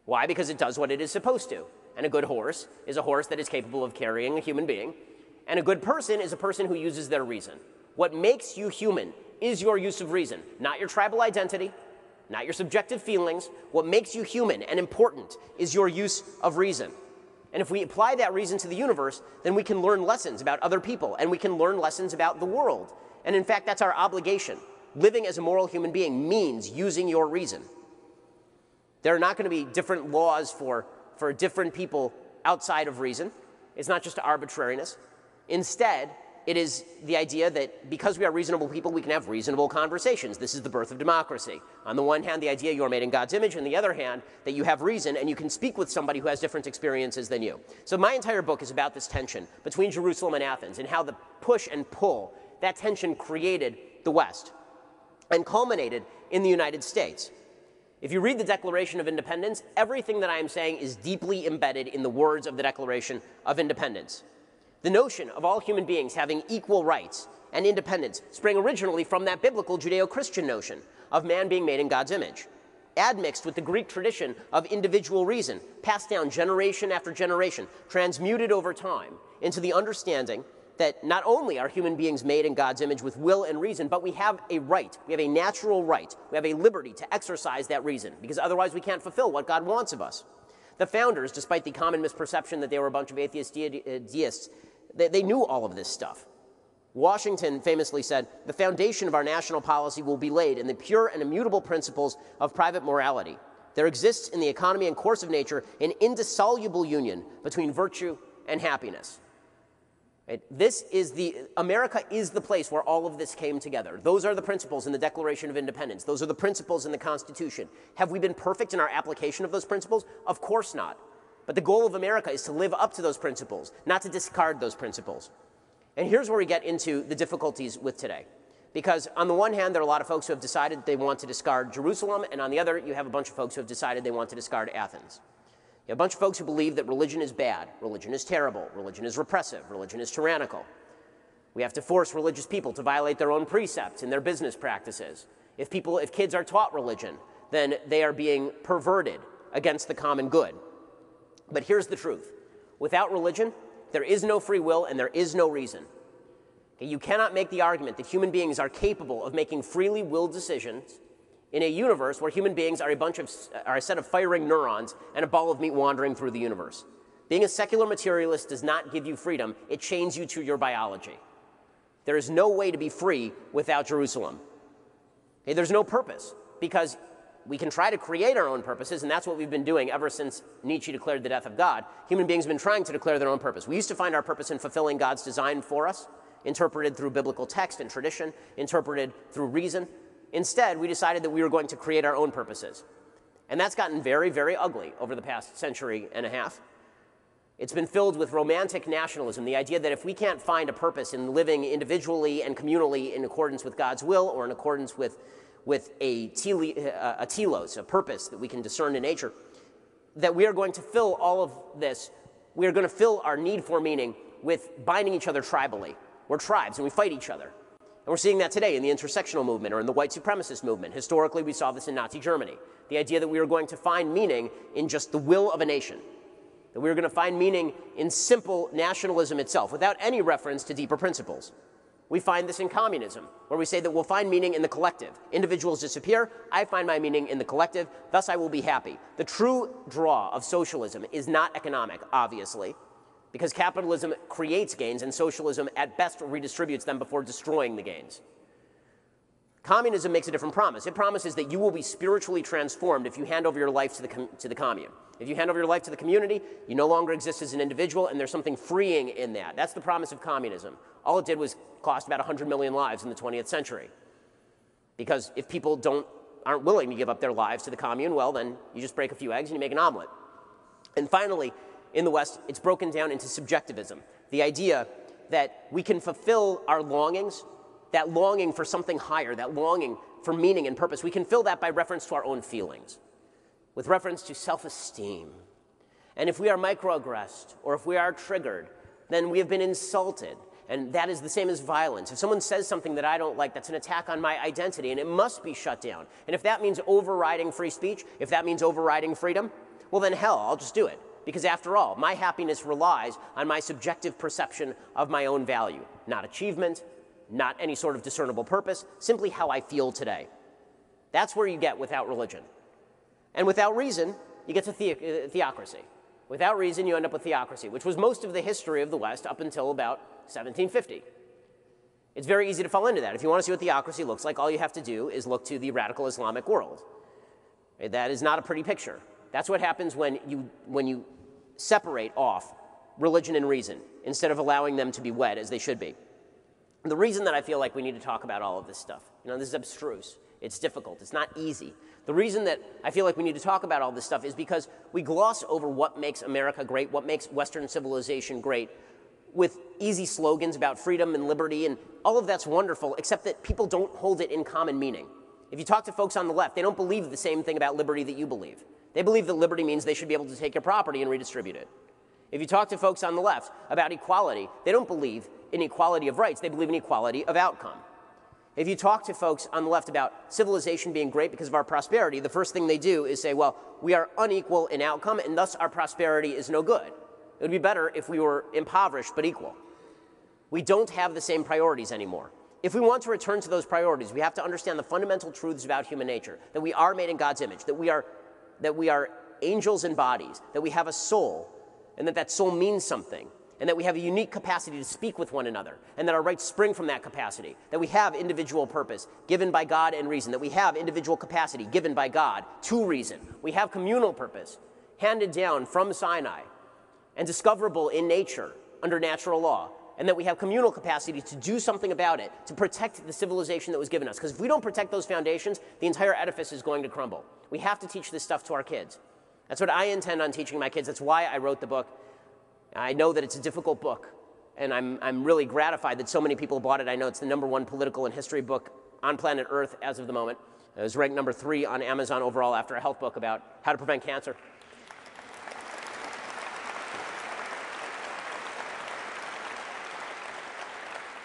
Why? Because it does what it is supposed to. And a good horse is a horse that is capable of carrying a human being. And a good person is a person who uses their reason. What makes you human is your use of reason, not your tribal identity, not your subjective feelings. What makes you human and important is your use of reason. And if we apply that reason to the universe, then we can learn lessons about other people and we can learn lessons about the world. And in fact, that's our obligation. Living as a moral human being means using your reason. There are not going to be different laws for for different people outside of reason. It's not just arbitrariness. Instead, it is the idea that because we are reasonable people, we can have reasonable conversations. This is the birth of democracy. On the one hand, the idea you are made in God's image, and the other hand, that you have reason and you can speak with somebody who has different experiences than you. So, my entire book is about this tension between Jerusalem and Athens and how the push and pull, that tension created the West and culminated in the United States. If you read the Declaration of Independence, everything that I am saying is deeply embedded in the words of the Declaration of Independence. The notion of all human beings having equal rights and independence sprang originally from that biblical Judeo Christian notion of man being made in God's image, admixed with the Greek tradition of individual reason, passed down generation after generation, transmuted over time into the understanding that not only are human beings made in God's image with will and reason, but we have a right. We have a natural right. We have a liberty to exercise that reason, because otherwise we can't fulfill what God wants of us. The founders, despite the common misperception that they were a bunch of atheist uh, deists, they, they knew all of this stuff. Washington famously said, The foundation of our national policy will be laid in the pure and immutable principles of private morality. There exists in the economy and course of nature an indissoluble union between virtue and happiness. Right? This is the, America is the place where all of this came together. Those are the principles in the Declaration of Independence. Those are the principles in the Constitution. Have we been perfect in our application of those principles? Of course not. But the goal of America is to live up to those principles, not to discard those principles. And here's where we get into the difficulties with today. Because on the one hand, there are a lot of folks who have decided they want to discard Jerusalem, and on the other, you have a bunch of folks who have decided they want to discard Athens. You have a bunch of folks who believe that religion is bad, religion is terrible, religion is repressive, religion is tyrannical. We have to force religious people to violate their own precepts in their business practices. If people, if kids are taught religion, then they are being perverted against the common good. But here's the truth without religion, there is no free will and there is no reason. You cannot make the argument that human beings are capable of making freely willed decisions in a universe where human beings are a bunch of are a set of firing neurons and a ball of meat wandering through the universe. Being a secular materialist does not give you freedom, it chains you to your biology. There is no way to be free without Jerusalem. Okay, there's no purpose because we can try to create our own purposes, and that's what we've been doing ever since Nietzsche declared the death of God. Human beings have been trying to declare their own purpose. We used to find our purpose in fulfilling God's design for us, interpreted through biblical text and tradition, interpreted through reason. Instead, we decided that we were going to create our own purposes. And that's gotten very, very ugly over the past century and a half. It's been filled with romantic nationalism, the idea that if we can't find a purpose in living individually and communally in accordance with God's will or in accordance with with a, tele, uh, a telos, a purpose that we can discern in nature, that we are going to fill all of this, we are going to fill our need for meaning with binding each other tribally. We're tribes and we fight each other. And we're seeing that today in the intersectional movement or in the white supremacist movement. Historically, we saw this in Nazi Germany. The idea that we are going to find meaning in just the will of a nation, that we are going to find meaning in simple nationalism itself without any reference to deeper principles. We find this in communism, where we say that we'll find meaning in the collective. Individuals disappear, I find my meaning in the collective, thus I will be happy. The true draw of socialism is not economic, obviously, because capitalism creates gains and socialism at best redistributes them before destroying the gains. Communism makes a different promise. It promises that you will be spiritually transformed if you hand over your life to the, com- to the commune. If you hand over your life to the community, you no longer exist as an individual, and there's something freeing in that. That's the promise of communism. All it did was cost about 100 million lives in the 20th century. Because if people don't, aren't willing to give up their lives to the commune, well, then you just break a few eggs and you make an omelet. And finally, in the West, it's broken down into subjectivism the idea that we can fulfill our longings that longing for something higher, that longing for meaning and purpose, we can fill that by reference to our own feelings, with reference to self esteem. And if we are microaggressed or if we are triggered, then we have been insulted. And that is the same as violence. If someone says something that I don't like, that's an attack on my identity, and it must be shut down. And if that means overriding free speech, if that means overriding freedom, well, then hell, I'll just do it. Because after all, my happiness relies on my subjective perception of my own value, not achievement, not any sort of discernible purpose, simply how I feel today. That's where you get without religion. And without reason, you get to the- uh, theocracy. Without reason, you end up with theocracy, which was most of the history of the West up until about 1750. It's very easy to fall into that. If you want to see what theocracy looks like, all you have to do is look to the radical Islamic world. That is not a pretty picture. That's what happens when you, when you separate off religion and reason instead of allowing them to be wed as they should be. The reason that I feel like we need to talk about all of this stuff, you know, this is abstruse, it's difficult, it's not easy. The reason that I feel like we need to talk about all this stuff is because we gloss over what makes America great, what makes Western civilization great, with easy slogans about freedom and liberty, and all of that's wonderful, except that people don't hold it in common meaning. If you talk to folks on the left, they don't believe the same thing about liberty that you believe. They believe that liberty means they should be able to take your property and redistribute it. If you talk to folks on the left about equality, they don't believe in equality of rights, they believe in equality of outcome. If you talk to folks on the left about civilization being great because of our prosperity, the first thing they do is say, well, we are unequal in outcome and thus our prosperity is no good. It would be better if we were impoverished but equal. We don't have the same priorities anymore. If we want to return to those priorities, we have to understand the fundamental truths about human nature that we are made in God's image, that we are, that we are angels in bodies, that we have a soul, and that that soul means something, and that we have a unique capacity to speak with one another, and that our rights spring from that capacity, that we have individual purpose given by God and reason, that we have individual capacity given by God to reason. We have communal purpose handed down from Sinai and discoverable in nature under natural law, and that we have communal capacity to do something about it, to protect the civilization that was given us. Because if we don't protect those foundations, the entire edifice is going to crumble. We have to teach this stuff to our kids. That's what I intend on teaching my kids. That's why I wrote the book. I know that it's a difficult book. and I'm, I'm really gratified that so many people bought it. I know it's the number one political and history book on planet Earth as of the moment. It was ranked number three on Amazon overall after a health book about how to prevent cancer.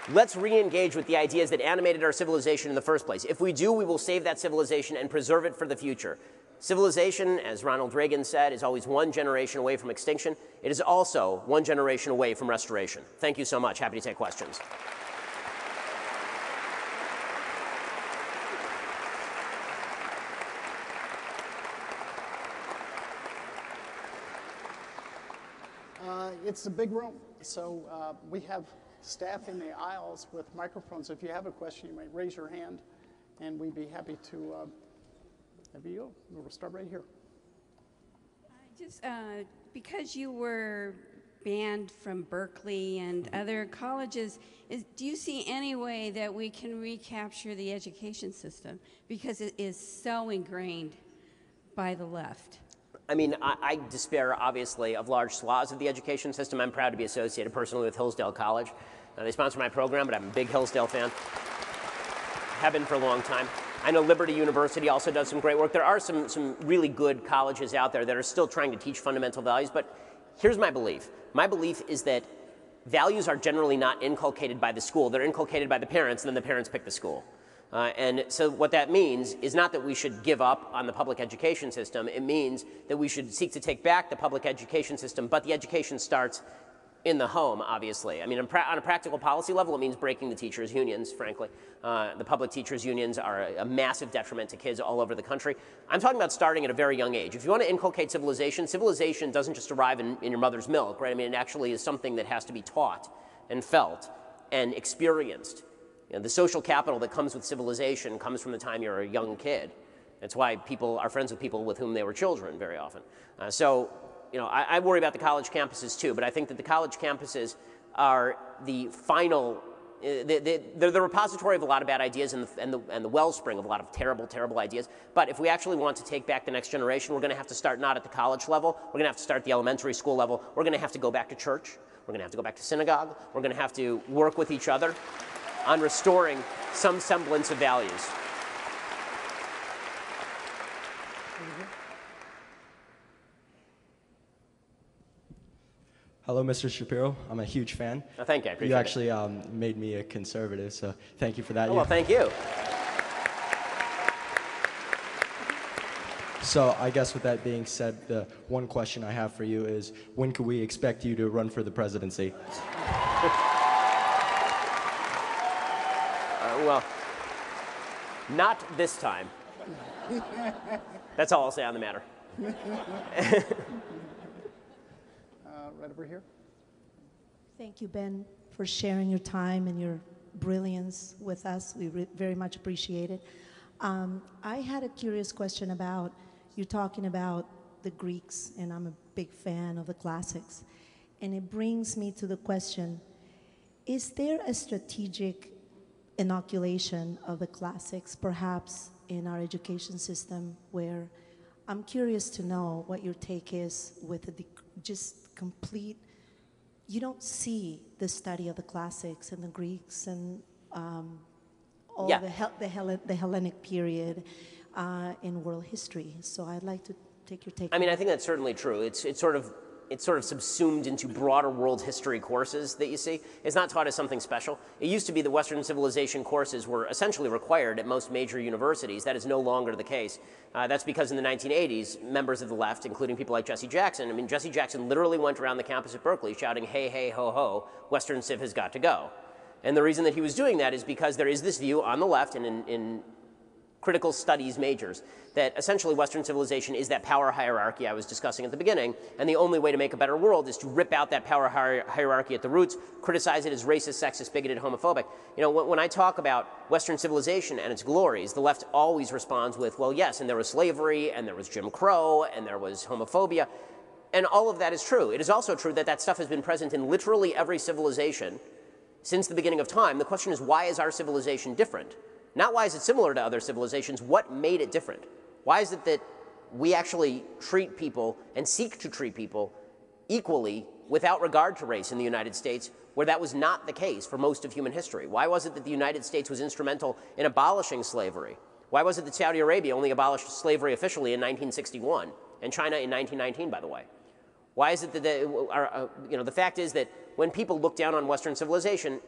Let's re engage with the ideas that animated our civilization in the first place. If we do, we will save that civilization and preserve it for the future. Civilization, as Ronald Reagan said, is always one generation away from extinction. It is also one generation away from restoration. Thank you so much. Happy to take questions. Uh, it's a big room, so uh, we have staff in the aisles with microphones. If you have a question, you might raise your hand, and we'd be happy to uh, have you. We'll start right here. Just uh, because you were banned from Berkeley and Mm-hmm. other colleges, is, do you see any way that we can recapture the education system? Because it is so ingrained by the left. I mean, I, I despair, obviously, of large swaths of the education system. I'm proud to be associated personally with Hillsdale College. They sponsor my program, but I'm a big Hillsdale fan. Have been for a long time. I know Liberty University also does some great work. There are some, some really good colleges out there that are still trying to teach fundamental values, but here's my belief. My belief is that values are generally not inculcated by the school, they're inculcated by the parents, and then the parents pick the school. Uh, and so, what that means is not that we should give up on the public education system. It means that we should seek to take back the public education system, but the education starts in the home, obviously. I mean, on, pra- on a practical policy level, it means breaking the teachers' unions, frankly. Uh, the public teachers' unions are a, a massive detriment to kids all over the country. I'm talking about starting at a very young age. If you want to inculcate civilization, civilization doesn't just arrive in, in your mother's milk, right? I mean, it actually is something that has to be taught and felt and experienced. You know, the social capital that comes with civilization comes from the time you're a young kid. That's why people are friends with people with whom they were children very often. Uh, so, you know, I, I worry about the college campuses too, but I think that the college campuses are the final uh, they, they're the repository of a lot of bad ideas and the, and, the, and the wellspring of a lot of terrible, terrible ideas. But if we actually want to take back the next generation, we're going to have to start not at the college level. We're going to have to start at the elementary school level. We're going to have to go back to church. We're going to have to go back to synagogue. We're going to have to work with each other on restoring some semblance of values. Hello, Mr. Shapiro. I'm a huge fan. Oh, thank you. I appreciate You actually um, made me a conservative, so thank you for that. Oh, well, thank you. so I guess with that being said, the one question I have for you is, when could we expect you to run for the presidency? Uh, well, not this time. That's all I'll say on the matter. Uh, right over here. Thank you, Ben, for sharing your time and your brilliance with us. We re- very much appreciate it. Um, I had a curious question about you talking about the Greeks, and I'm a big fan of the classics. And it brings me to the question Is there a strategic inoculation of the classics, perhaps in our education system, where I'm curious to know what your take is with the just complete you don't see the study of the classics and the Greeks and um, all Yeah. the, Hel- the, Hellen- the Hellenic period uh, in world history. So I'd like to take your take. I mean, I think that's certainly true. It's, it's sort of it's sort of subsumed into broader world history courses that you see. It's not taught as something special. It used to be that Western civilization courses were essentially required at most major universities. That is no longer the case. Uh, that's because in the 1980s, members of the left, including people like Jesse Jackson, I mean, Jesse Jackson literally went around the campus at Berkeley shouting, hey, hey, ho, ho, Western civ has got to go. And the reason that he was doing that is because there is this view on the left and in, in critical studies majors that essentially Western civilization is that power hierarchy I was discussing at the beginning, and the only way to make a better world is to rip out that power hier- hierarchy at the roots, criticize it as racist, sexist, bigoted, homophobic. You know, when, when I talk about Western civilization and its glories, the left always responds with, well, yes, and there was slavery, and there was Jim Crow, and there was homophobia. And all of that is true. It is also true that that stuff has been present in literally every civilization since the beginning of time. The question is, why is our civilization different? Not why is it similar to other civilizations, what made it different? Why is it that we actually treat people and seek to treat people equally without regard to race in the United States, where that was not the case for most of human history? Why was it that the United States was instrumental in abolishing slavery? Why was it that Saudi Arabia only abolished slavery officially in 1961 and China in 1919, by the way? Why is it that the, are, uh, you know, the fact is that when people look down on Western civilization,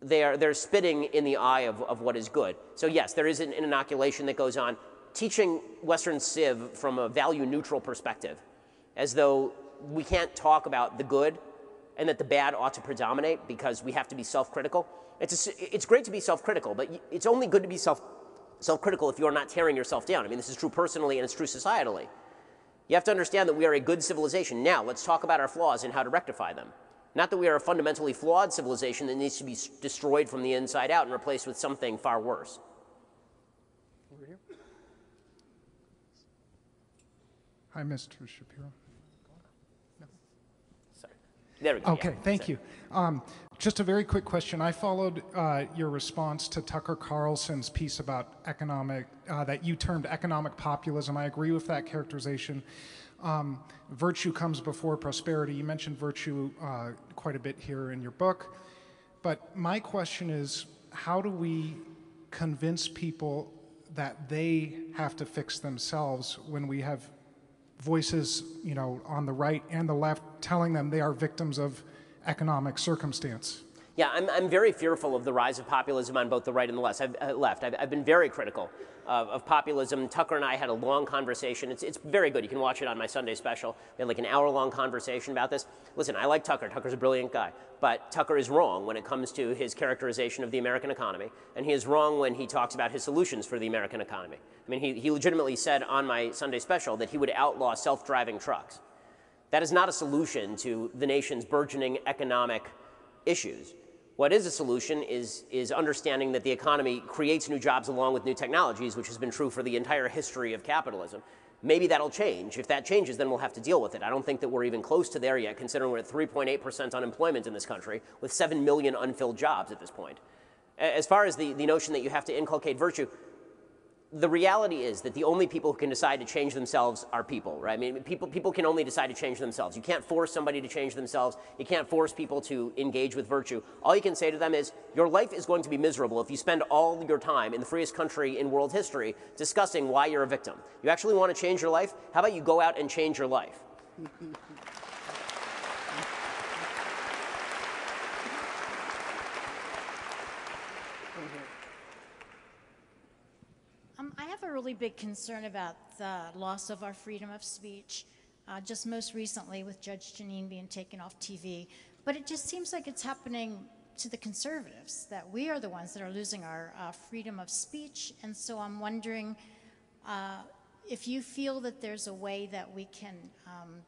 they are, they're spitting in the eye of, of what is good. So, yes, there is an, an inoculation that goes on, teaching Western civ from a value neutral perspective, as though we can't talk about the good and that the bad ought to predominate because we have to be self critical. It's, a, it's great to be self critical, but it's only good to be self critical if you're not tearing yourself down. I mean, this is true personally and it's true societally. You have to understand that we are a good civilization. Now, let's talk about our flaws and how to rectify them. Not that we are a fundamentally flawed civilization that needs to be destroyed from the inside out and replaced with something far worse. Over here. Hi, Mr. Shapiro. No. Sorry. There we go. Okay, yeah. thank you. Um, just a very quick question. I followed uh, your response to Tucker Carlson's piece about economic, uh, that you termed economic populism. I agree with that characterization. Um, virtue comes before prosperity. You mentioned virtue uh, quite a bit here in your book. But my question is how do we convince people that they have to fix themselves when we have voices, you know, on the right and the left telling them they are victims of economic circumstance? Yeah, I'm, I'm very fearful of the rise of populism on both the right and the left. I've, uh, left. I've, I've, been very critical of, of, populism. Tucker and I had a long conversation. It's, it's very good. You can watch it on my Sunday special. We had like an hour long conversation about this. Listen, I like Tucker. Tucker's a brilliant guy. But Tucker is wrong when it comes to his characterization of the American economy. And he is wrong when he talks about his solutions for the American economy. I mean, he, he legitimately said on my Sunday special that he would outlaw self driving trucks. That is not a solution to the nation's burgeoning economic issues. What is a solution is, is understanding that the economy creates new jobs along with new technologies, which has been true for the entire history of capitalism. Maybe that'll change. If that changes, then we'll have to deal with it. I don't think that we're even close to there yet, considering we're at 3.8% unemployment in this country with 7 million unfilled jobs at this point. As far as the, the notion that you have to inculcate virtue, the reality is that the only people who can decide to change themselves are people, right? I mean, people, people can only decide to change themselves. You can't force somebody to change themselves. You can't force people to engage with virtue. All you can say to them is, your life is going to be miserable if you spend all your time in the freest country in world history discussing why you're a victim. You actually want to change your life? How about you go out and change your life? Really big concern about the loss of our freedom of speech, uh, just most recently with Judge Jeanine being taken off TV. But it just seems like it's happening to the conservatives, that we are the ones that are losing our uh, freedom of speech. And so I'm wondering uh, if you feel that there's a way that we can um,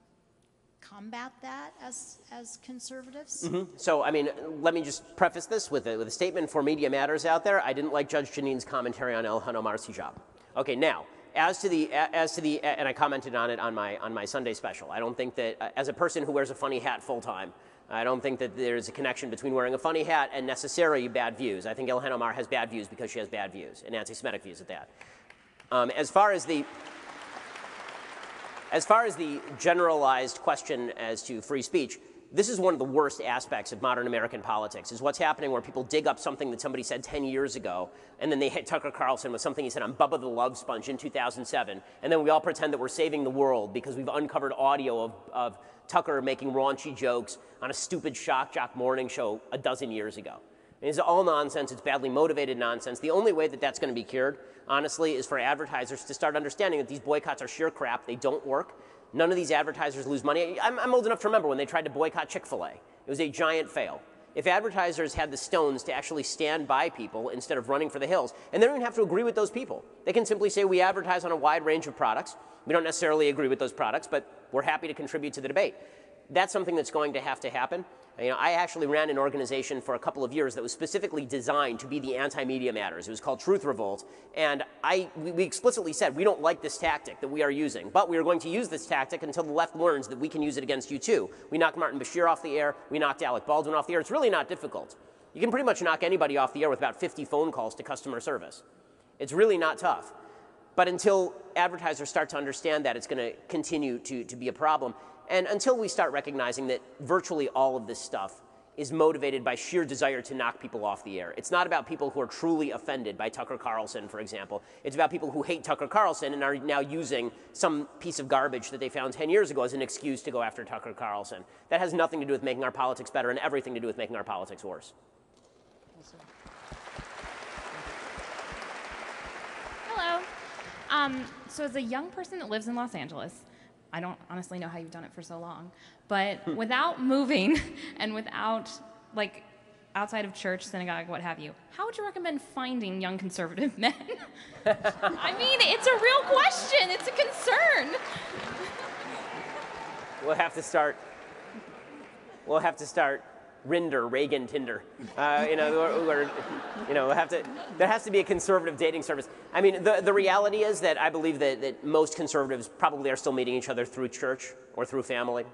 combat that as, as conservatives? Mm-hmm. So, I mean, let me just preface this with a, with a statement for Media Matters out there. I didn't like Judge Jeanine's commentary on Ilhan Omar's hijab. Okay, now, as to the as to the and I commented on it on my on my Sunday special. I don't think that as a person who wears a funny hat full time, I don't think that there's a connection between wearing a funny hat and necessarily bad views. I think Ilhan Omar has bad views because she has bad views and anti-Semitic views at that. Um, as far as the as far as the generalized question as to free speech, this is one of the worst aspects of modern American politics, is what's happening where people dig up something that somebody said 10 years ago, and then they hit Tucker Carlson with something he said on Bubba the Love Sponge in 2007, and then we all pretend that we're saving the world because we've uncovered audio of, of Tucker making raunchy jokes on a stupid shock jock morning show a dozen years ago. it's all nonsense. It's badly motivated nonsense. The only way that that's going to be cured, honestly, is for advertisers to start understanding that these boycotts are sheer crap. They don't work. None of these advertisers lose money. I'm, I'm old enough to remember when they tried to boycott Chick fil A, it was a giant fail. If advertisers had the stones to actually stand by people instead of running for the hills, and they don't even have to agree with those people, they can simply say, We advertise on a wide range of products. We don't necessarily agree with those products, but we're happy to contribute to the debate. That's something that's going to have to happen. You know, I actually ran an organization for a couple of years that was specifically designed to be the anti-media matters. It was called Truth Revolt, and I we explicitly said we don't like this tactic that we are using, but we are going to use this tactic until the left learns that we can use it against you too. We knocked Martin Bashir off the air. We knocked Alec Baldwin off the air. It's really not difficult. You can pretty much knock anybody off the air with about 50 phone calls to customer service. It's really not tough. But until advertisers start to understand that, it's going to continue to, to be a problem. And until we start recognizing that virtually all of this stuff is motivated by sheer desire to knock people off the air. It's not about people who are truly offended by Tucker Carlson, for example. It's about people who hate Tucker Carlson and are now using some piece of garbage that they found 10 years ago as an excuse to go after Tucker Carlson. That has nothing to do with making our politics better and everything to do with making our politics worse. Hello. Um, so, as a young person that lives in Los Angeles, I don't honestly know how you've done it for so long, but without moving and without like outside of church, synagogue, what have you, how would you recommend finding young conservative men? I mean, it's a real question. It's a concern. We'll have to start. We'll have to start Rinder, Reagan, Tinder. Uh, you know, or, or, you know, have to. There has to be a conservative dating service. I mean, the, the reality is that I believe that, that most conservatives probably are still meeting each other through church or through family.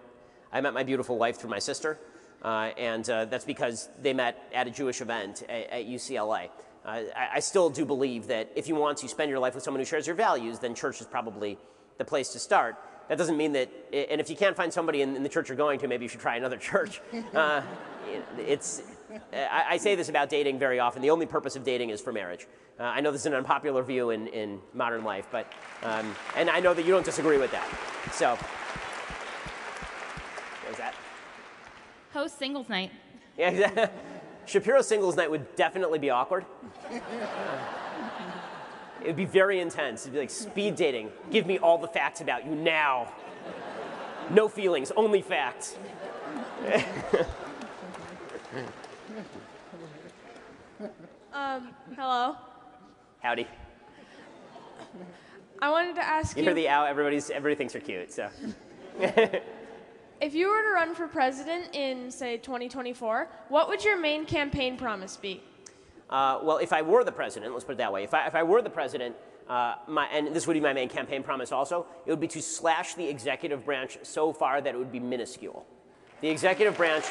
I met my beautiful wife through my sister, uh, and uh, that's because they met at a Jewish event at, at UCLA. Uh, I, I still do believe that if you want to spend your life with someone who shares your values, then church is probably the place to start. That doesn't mean that, and if you can't find somebody in, in the church you're going to, maybe you should try another church. Uh, it's, I, I, say this about dating very often. The only purpose of dating is for marriage. Uh, I know this is an unpopular view in, in modern life, but, um, and I know that you don't disagree with that. So, what was that? Host singles night. Yeah, Shapiro singles night would definitely be awkward. It would be very intense. It'd be like speed dating. Give me all the facts about you now. No feelings, only facts. um, hello. Howdy. I wanted to ask you. You hear the owl? Everybody's everybody thinks you're cute. So. if you were to run for president in say 2024, what would your main campaign promise be? Uh, well, if I were the president, let's put it that way. If I, if I were the president, uh, my, and this would be my main campaign promise also, it would be to slash the executive branch so far that it would be minuscule. The executive branch,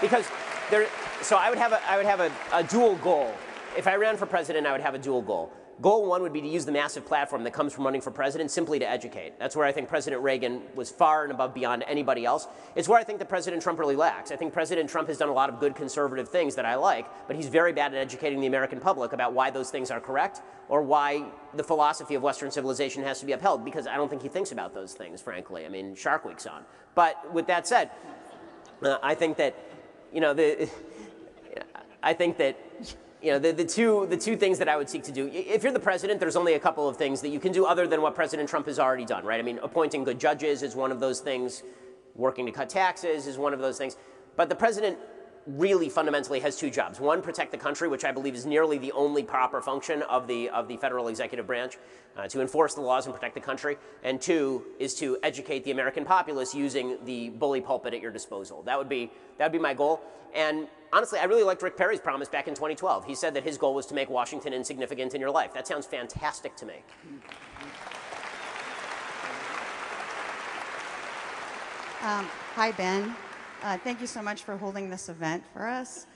because there, so I would have a, I would have a, a dual goal. If I ran for president, I would have a dual goal. Goal one would be to use the massive platform that comes from running for president simply to educate. That's where I think President Reagan was far and above beyond anybody else. It's where I think that President Trump really lacks. I think President Trump has done a lot of good conservative things that I like, but he's very bad at educating the American public about why those things are correct or why the philosophy of Western civilization has to be upheld, because I don't think he thinks about those things, frankly. I mean, Shark Week's on. But with that said, uh, I think that, you know, the, I think that you know, the, the, two, the two things that I would seek to do, if you're the president, there's only a couple of things that you can do other than what President Trump has already done, right? I mean, appointing good judges is one of those things, working to cut taxes is one of those things. But the president really fundamentally has two jobs. One, protect the country, which I believe is nearly the only proper function of the, of the federal executive branch, uh, to enforce the laws and protect the country. And two is to educate the American populace using the bully pulpit at your disposal. That would be, that would be my goal. And honestly, I really liked Rick Perry's promise back in 2012. He said that his goal was to make Washington insignificant in your life. That sounds fantastic to me. Um, hi, Ben. Uh, thank you so much for holding this event for us.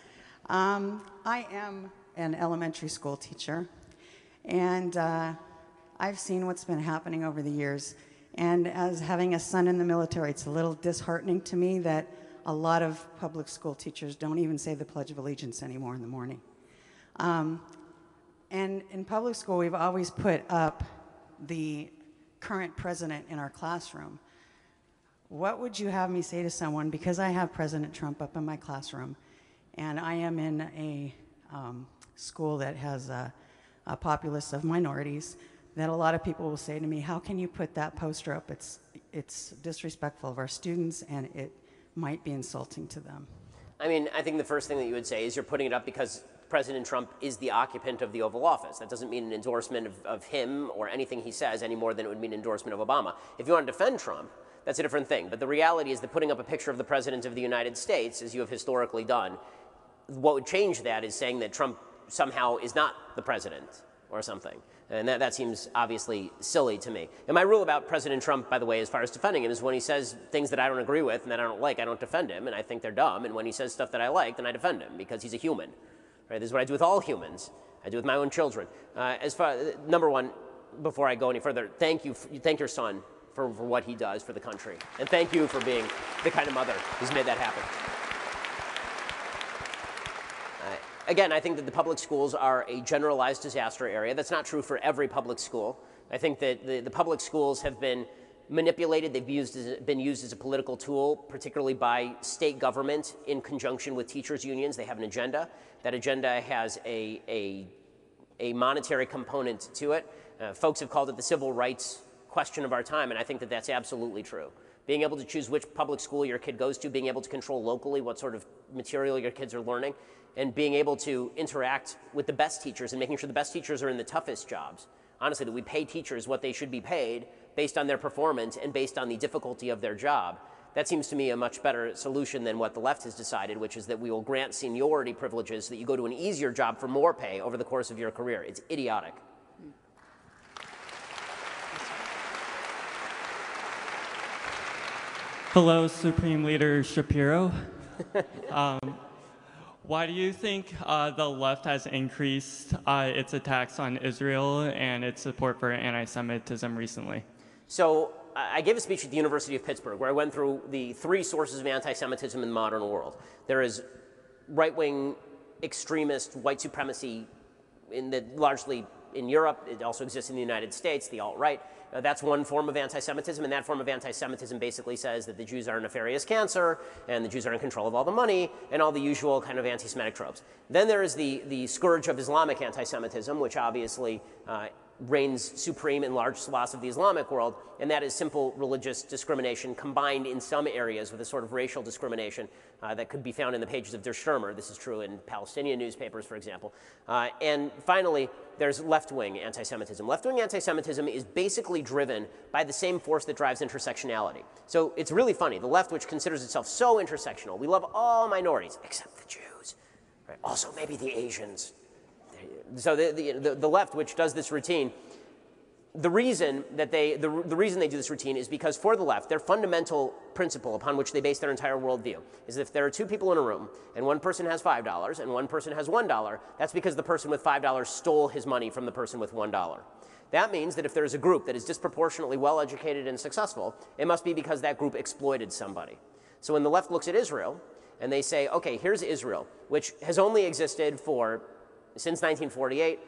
Um, I am an elementary school teacher, and uh, I've seen what's been happening over the years. And as having a son in the military, it's a little disheartening to me that a lot of public school teachers don't even say the Pledge of Allegiance anymore in the morning. Um, and in public school, we've always put up the current president in our classroom. What would you have me say to someone? Because I have President Trump up in my classroom, and I am in a um, school that has a, a populace of minorities, that a lot of people will say to me, How can you put that poster up? It's, it's disrespectful of our students, and it might be insulting to them. I mean, I think the first thing that you would say is you're putting it up because President Trump is the occupant of the Oval Office. That doesn't mean an endorsement of, of him or anything he says any more than it would mean an endorsement of Obama. If you want to defend Trump, that's a different thing. But the reality is that putting up a picture of the President of the United States, as you have historically done, what would change that is saying that Trump somehow is not the President or something. And that, that seems obviously silly to me. And my rule about President Trump, by the way, as far as defending him, is when he says things that I don't agree with and that I don't like, I don't defend him, and I think they're dumb. And when he says stuff that I like, then I defend him because he's a human. Right? This is what I do with all humans. I do with my own children. Uh, as far number one, before I go any further, thank you, thank your son for, for what he does for the country. And thank you for being the kind of mother who's made that happen. again, I think that the public schools are a generalized disaster area. That's not true for every public school. I think that the, the public schools have been manipulated. They've used as, been used as a political tool, particularly by state government in conjunction with teachers' unions. They have an agenda. That agenda has a, a, a monetary component to it. Uh, folks have called it the civil rights question of our time, and I think that that's absolutely true. Being able to choose which public school your kid goes to, being able to control locally what sort of material your kids are learning, and being able to interact with the best teachers and making sure the best teachers are in the toughest jobs. Honestly, that we pay teachers what they should be paid based on their performance and based on the difficulty of their job. That seems to me a much better solution than what the left has decided, which is that we will grant seniority privileges so that you go to an easier job for more pay over the course of your career. It's idiotic. Hello, Supreme Leader Shapiro. um, why do you think uh, the left has increased uh, its attacks on Israel and its support for anti Semitism recently? So, I gave a speech at the University of Pittsburgh where I went through the three sources of anti Semitism in the modern world. There is right wing extremist white supremacy in the, largely in Europe, it also exists in the United States, the alt right. Uh, that's one form of anti Semitism, and that form of anti Semitism basically says that the Jews are a nefarious cancer, and the Jews are in control of all the money, and all the usual kind of anti Semitic tropes. Then there is the, the scourge of Islamic anti Semitism, which obviously uh, reigns supreme in large swaths of the Islamic world, and that is simple religious discrimination combined in some areas with a sort of racial discrimination uh, that could be found in the pages of Der Stürmer. This is true in Palestinian newspapers, for example. Uh, and finally, there's left wing anti Semitism. Left wing anti Semitism is basically driven by the same force that drives intersectionality. So it's really funny. The left, which considers itself so intersectional, we love all minorities except the Jews, right? also maybe the Asians, so the, the, the, left, which does this routine, the reason that they the, the reason they do this routine is because for the left, their fundamental principle upon which they base their entire worldview is if there are two people in a room and one person has five dollars and one person has one dollar, that's because the person with five dollars stole his money from the person with one dollar. That means that if there's a group that is disproportionately well educated and successful, it must be because that group exploited somebody. So when the left looks at Israel and they say, okay, here's Israel, which has only existed for since 1948,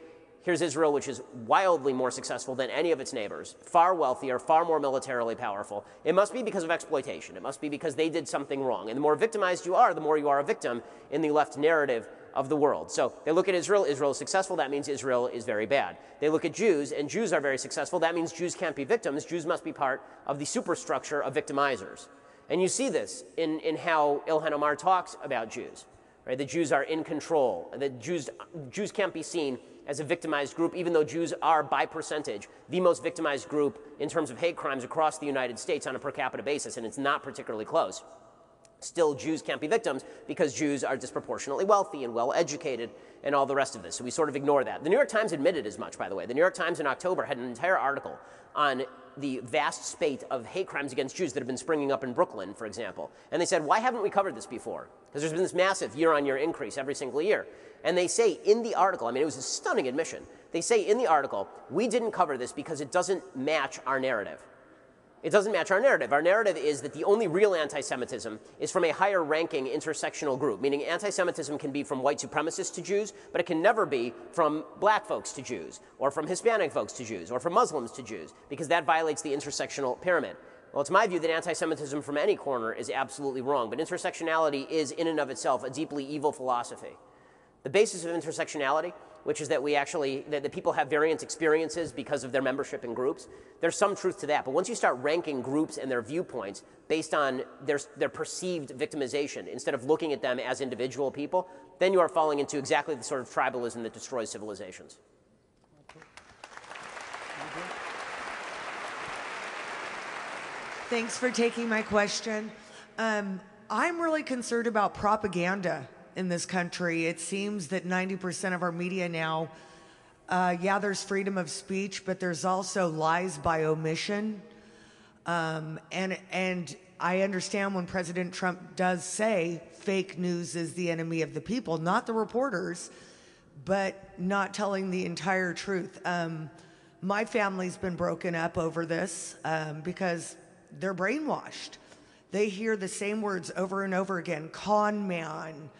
here's Israel, which is wildly more successful than any of its neighbors, far wealthier, far more militarily powerful. It must be because of exploitation. It must be because they did something wrong. And the more victimized you are, the more you are a victim in the left narrative of the world. So they look at Israel, Israel is successful, that means Israel is very bad. They look at Jews, and Jews are very successful, that means Jews can't be victims. Jews must be part of the superstructure of victimizers. And you see this in, in how Ilhan Omar talks about Jews. Right? The Jews are in control. The Jews, Jews can't be seen as a victimized group, even though Jews are, by percentage, the most victimized group in terms of hate crimes across the United States on a per capita basis, and it's not particularly close. Still, Jews can't be victims because Jews are disproportionately wealthy and well educated and all the rest of this. So we sort of ignore that. The New York Times admitted as much, by the way. The New York Times in October had an entire article on the vast spate of hate crimes against Jews that have been springing up in Brooklyn, for example. And they said, why haven't we covered this before? Because there's been this massive year on year increase every single year. And they say in the article, I mean, it was a stunning admission. They say in the article, we didn't cover this because it doesn't match our narrative. It doesn't match our narrative. Our narrative is that the only real anti Semitism is from a higher ranking intersectional group, meaning anti Semitism can be from white supremacists to Jews, but it can never be from black folks to Jews, or from Hispanic folks to Jews, or from Muslims to Jews, because that violates the intersectional pyramid. Well, it's my view that anti Semitism from any corner is absolutely wrong, but intersectionality is, in and of itself, a deeply evil philosophy. The basis of intersectionality which is that we actually that, that people have variant experiences because of their membership in groups. There's some truth to that, but once you start ranking groups and their viewpoints based on their, their perceived victimization instead of looking at them as individual people, then you are falling into exactly the sort of tribalism that destroys civilizations. Thanks for taking my question. Um, I'm really concerned about propaganda in this country. It seems that 90% of our media now, uh, yeah, there's freedom of speech, but there's also lies by omission. Um, and, and I understand when President Trump does say fake news is the enemy of the people, not the reporters, but not telling the entire truth. Um, my family's been broken up over this um, because they're brainwashed. They hear the same words over and over again con man,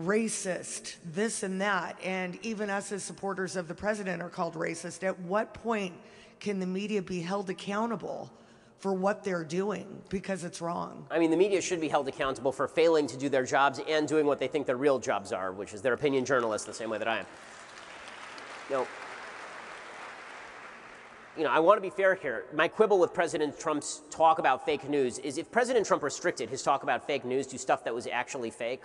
racist, this and that, and even us as supporters of the president are called racist. At what point can the media be held accountable for what they're doing because it's wrong? I mean, the media should be held accountable for failing to do their jobs and doing what they think their real jobs are, which is their opinion journalists, the same way that I am. Know, you know, I want to be fair here. My quibble with President Trump's talk about fake news is if President Trump restricted his talk about fake news to stuff that was actually fake,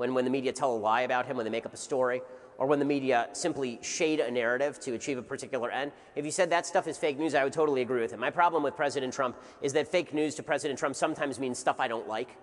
when, when the media tell a lie about him, when they make up a story, or when the media simply shade a narrative to achieve a particular end. If you said that stuff is fake news, I would totally agree with him. My problem with President Trump is that fake news to President Trump sometimes means stuff I don't like.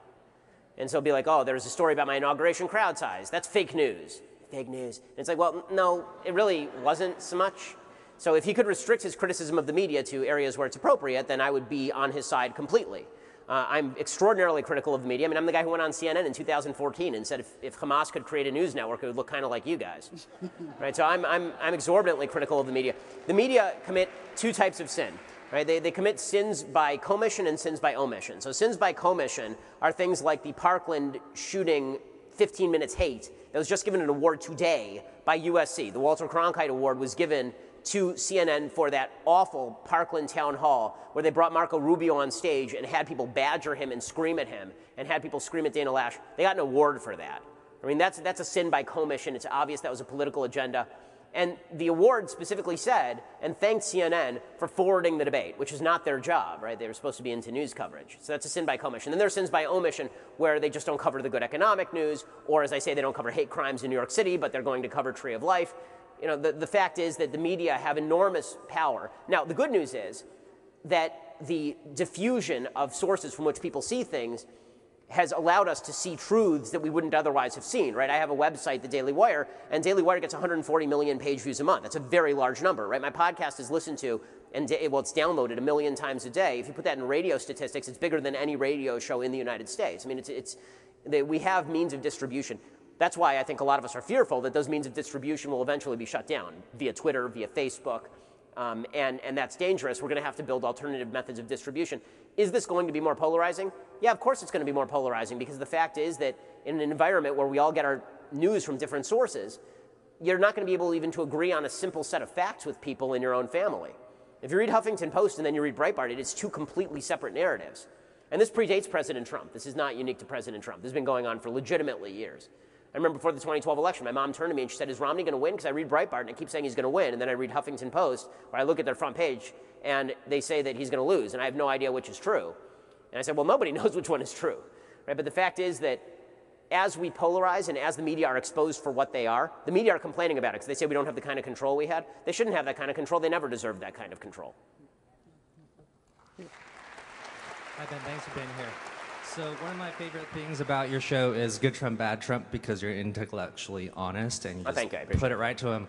And so be like, oh, there's a story about my inauguration crowd size. That's fake news. Fake news. And it's like, well, no, it really wasn't so much. So if he could restrict his criticism of the media to areas where it's appropriate, then I would be on his side completely. Uh, I'm extraordinarily critical of the media. I mean, I'm the guy who went on CNN in 2014 and said if, if Hamas could create a news network, it would look kind of like you guys. right? So I'm, I'm, I'm exorbitantly critical of the media. The media commit two types of sin. Right? They, they commit sins by commission and sins by omission. So sins by commission are things like the Parkland shooting 15 minutes hate that was just given an award today by USC. The Walter Cronkite Award was given to CNN for that awful Parkland town hall where they brought Marco Rubio on stage and had people badger him and scream at him and had people scream at Dana Loesch. They got an award for that. I mean, that's, that's a sin by commission. It's obvious that was a political agenda. And the award specifically said and thanked CNN for forwarding the debate, which is not their job, right? They were supposed to be into news coverage. So that's a sin by commission. Then there are sins by omission where they just don't cover the good economic news, or as I say, they don't cover hate crimes in New York City, but they're going to cover Tree of Life you know, the, the fact is that the media have enormous power. Now, the good news is that the diffusion of sources from which people see things has allowed us to see truths that we wouldn't otherwise have seen, right? I have a website, The Daily Wire, and Daily Wire gets 140 million page views a month. That's a very large number, right? My podcast is listened to, and well, it's downloaded a million times a day. If you put that in radio statistics, it's bigger than any radio show in the United States. I mean, it's, it's we have means of distribution. That's why I think a lot of us are fearful that those means of distribution will eventually be shut down via Twitter, via Facebook, um, and, and that's dangerous. We're going to have to build alternative methods of distribution. Is this going to be more polarizing? Yeah, of course it's going to be more polarizing because the fact is that in an environment where we all get our news from different sources, you're not going to be able even to agree on a simple set of facts with people in your own family. If you read Huffington Post and then you read Breitbart, it is two completely separate narratives. And this predates President Trump. This is not unique to President Trump. This has been going on for legitimately years. I remember before the 2012 election, my mom turned to me and she said, Is Romney going to win? Because I read Breitbart and I keep saying he's going to win. And then I read Huffington Post, where I look at their front page and they say that he's going to lose. And I have no idea which is true. And I said, Well, nobody knows which one is true. Right? But the fact is that as we polarize and as the media are exposed for what they are, the media are complaining about it because they say we don't have the kind of control we had. They shouldn't have that kind of control. They never deserved that kind of control. Hi, Ben. Thanks for being here. So one of my favorite things about your show is Good Trump, Bad Trump because you're intellectually honest and you oh, just you. put it right to him.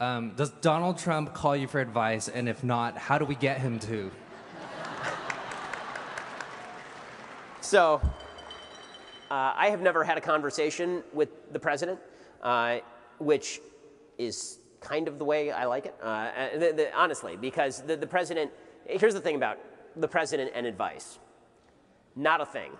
Um, does Donald Trump call you for advice? And if not, how do we get him to? So, uh, I have never had a conversation with the president, uh, which is kind of the way I like it, uh, the, the, honestly, because the, the president, here's the thing about the president and advice not a thing.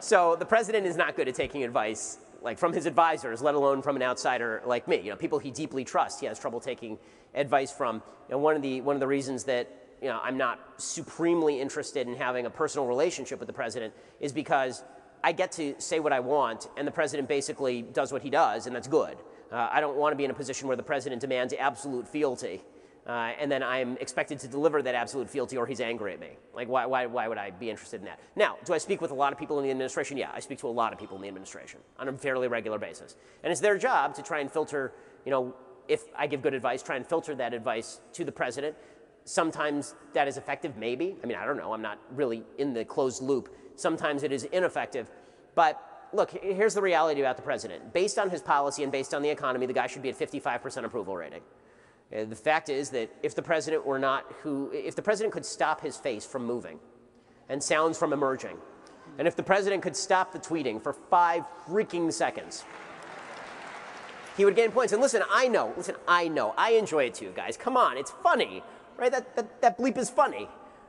So the president is not good at taking advice like from his advisors, let alone from an outsider like me. You know, people he deeply trusts, he has trouble taking advice from. Know, one of the one of the reasons that you know I'm not supremely interested in having a personal relationship with the president is because I get to say what I want, and the president basically does what he does, and that's good. Uh, I don't want to be in a position where the president demands absolute fealty uh, and then I'm expected to deliver that absolute fealty or he's angry at me. Like, why, why, why would I be interested in that? Now, do I speak with a lot of people in the administration? Yeah, I speak to a lot of people in the administration on a fairly regular basis. And it's their job to try and filter, you know, if I give good advice, try and filter that advice to the president. Sometimes that is effective, maybe. I mean, I don't know. I'm not really in the closed loop. Sometimes it is ineffective. But look, here's the reality about the president. Based on his policy and based on the economy, the guy should be at 55% approval rating. Uh, the fact is that if the president were not who, if the president could stop his face from moving and sounds from emerging, and if the president could stop the tweeting for five freaking seconds, he would gain points. And listen, I know, listen, I know, I enjoy it too, guys. Come on, it's funny, right? That, that, that bleep is funny.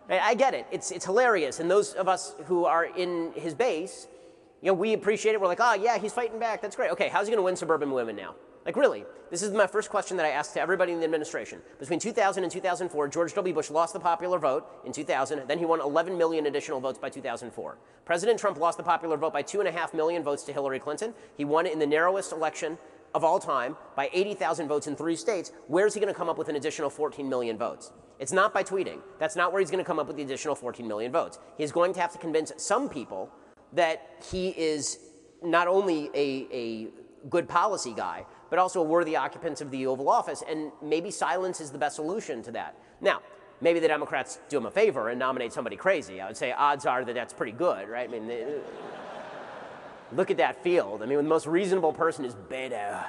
Right? I get it, it's, it's hilarious. And those of us who are in his base, You know, we appreciate it. We're like, oh, yeah, he's fighting back. That's great. Okay, how's he going to win suburban women now? Like, really? This is my first question that I asked to everybody in the administration. Between 2000 and 2004, George W. Bush lost the popular vote in 2000. Then he won 11 million additional votes by 2004. President Trump lost the popular vote by 2.5 million votes to Hillary Clinton. He won in the narrowest election of all time by 80,000 votes in three states. Where's he going to come up with an additional 14 million votes? It's not by tweeting. That's not where he's going to come up with the additional 14 million votes. He's going to have to convince some people that he is not only a, a good policy guy, but also worthy occupants of the Oval Office, and maybe silence is the best solution to that. Now, maybe the Democrats do him a favor and nominate somebody crazy. I would say odds are that that's pretty good, right? I mean, they, look at that field. I mean, the most reasonable person is Beto,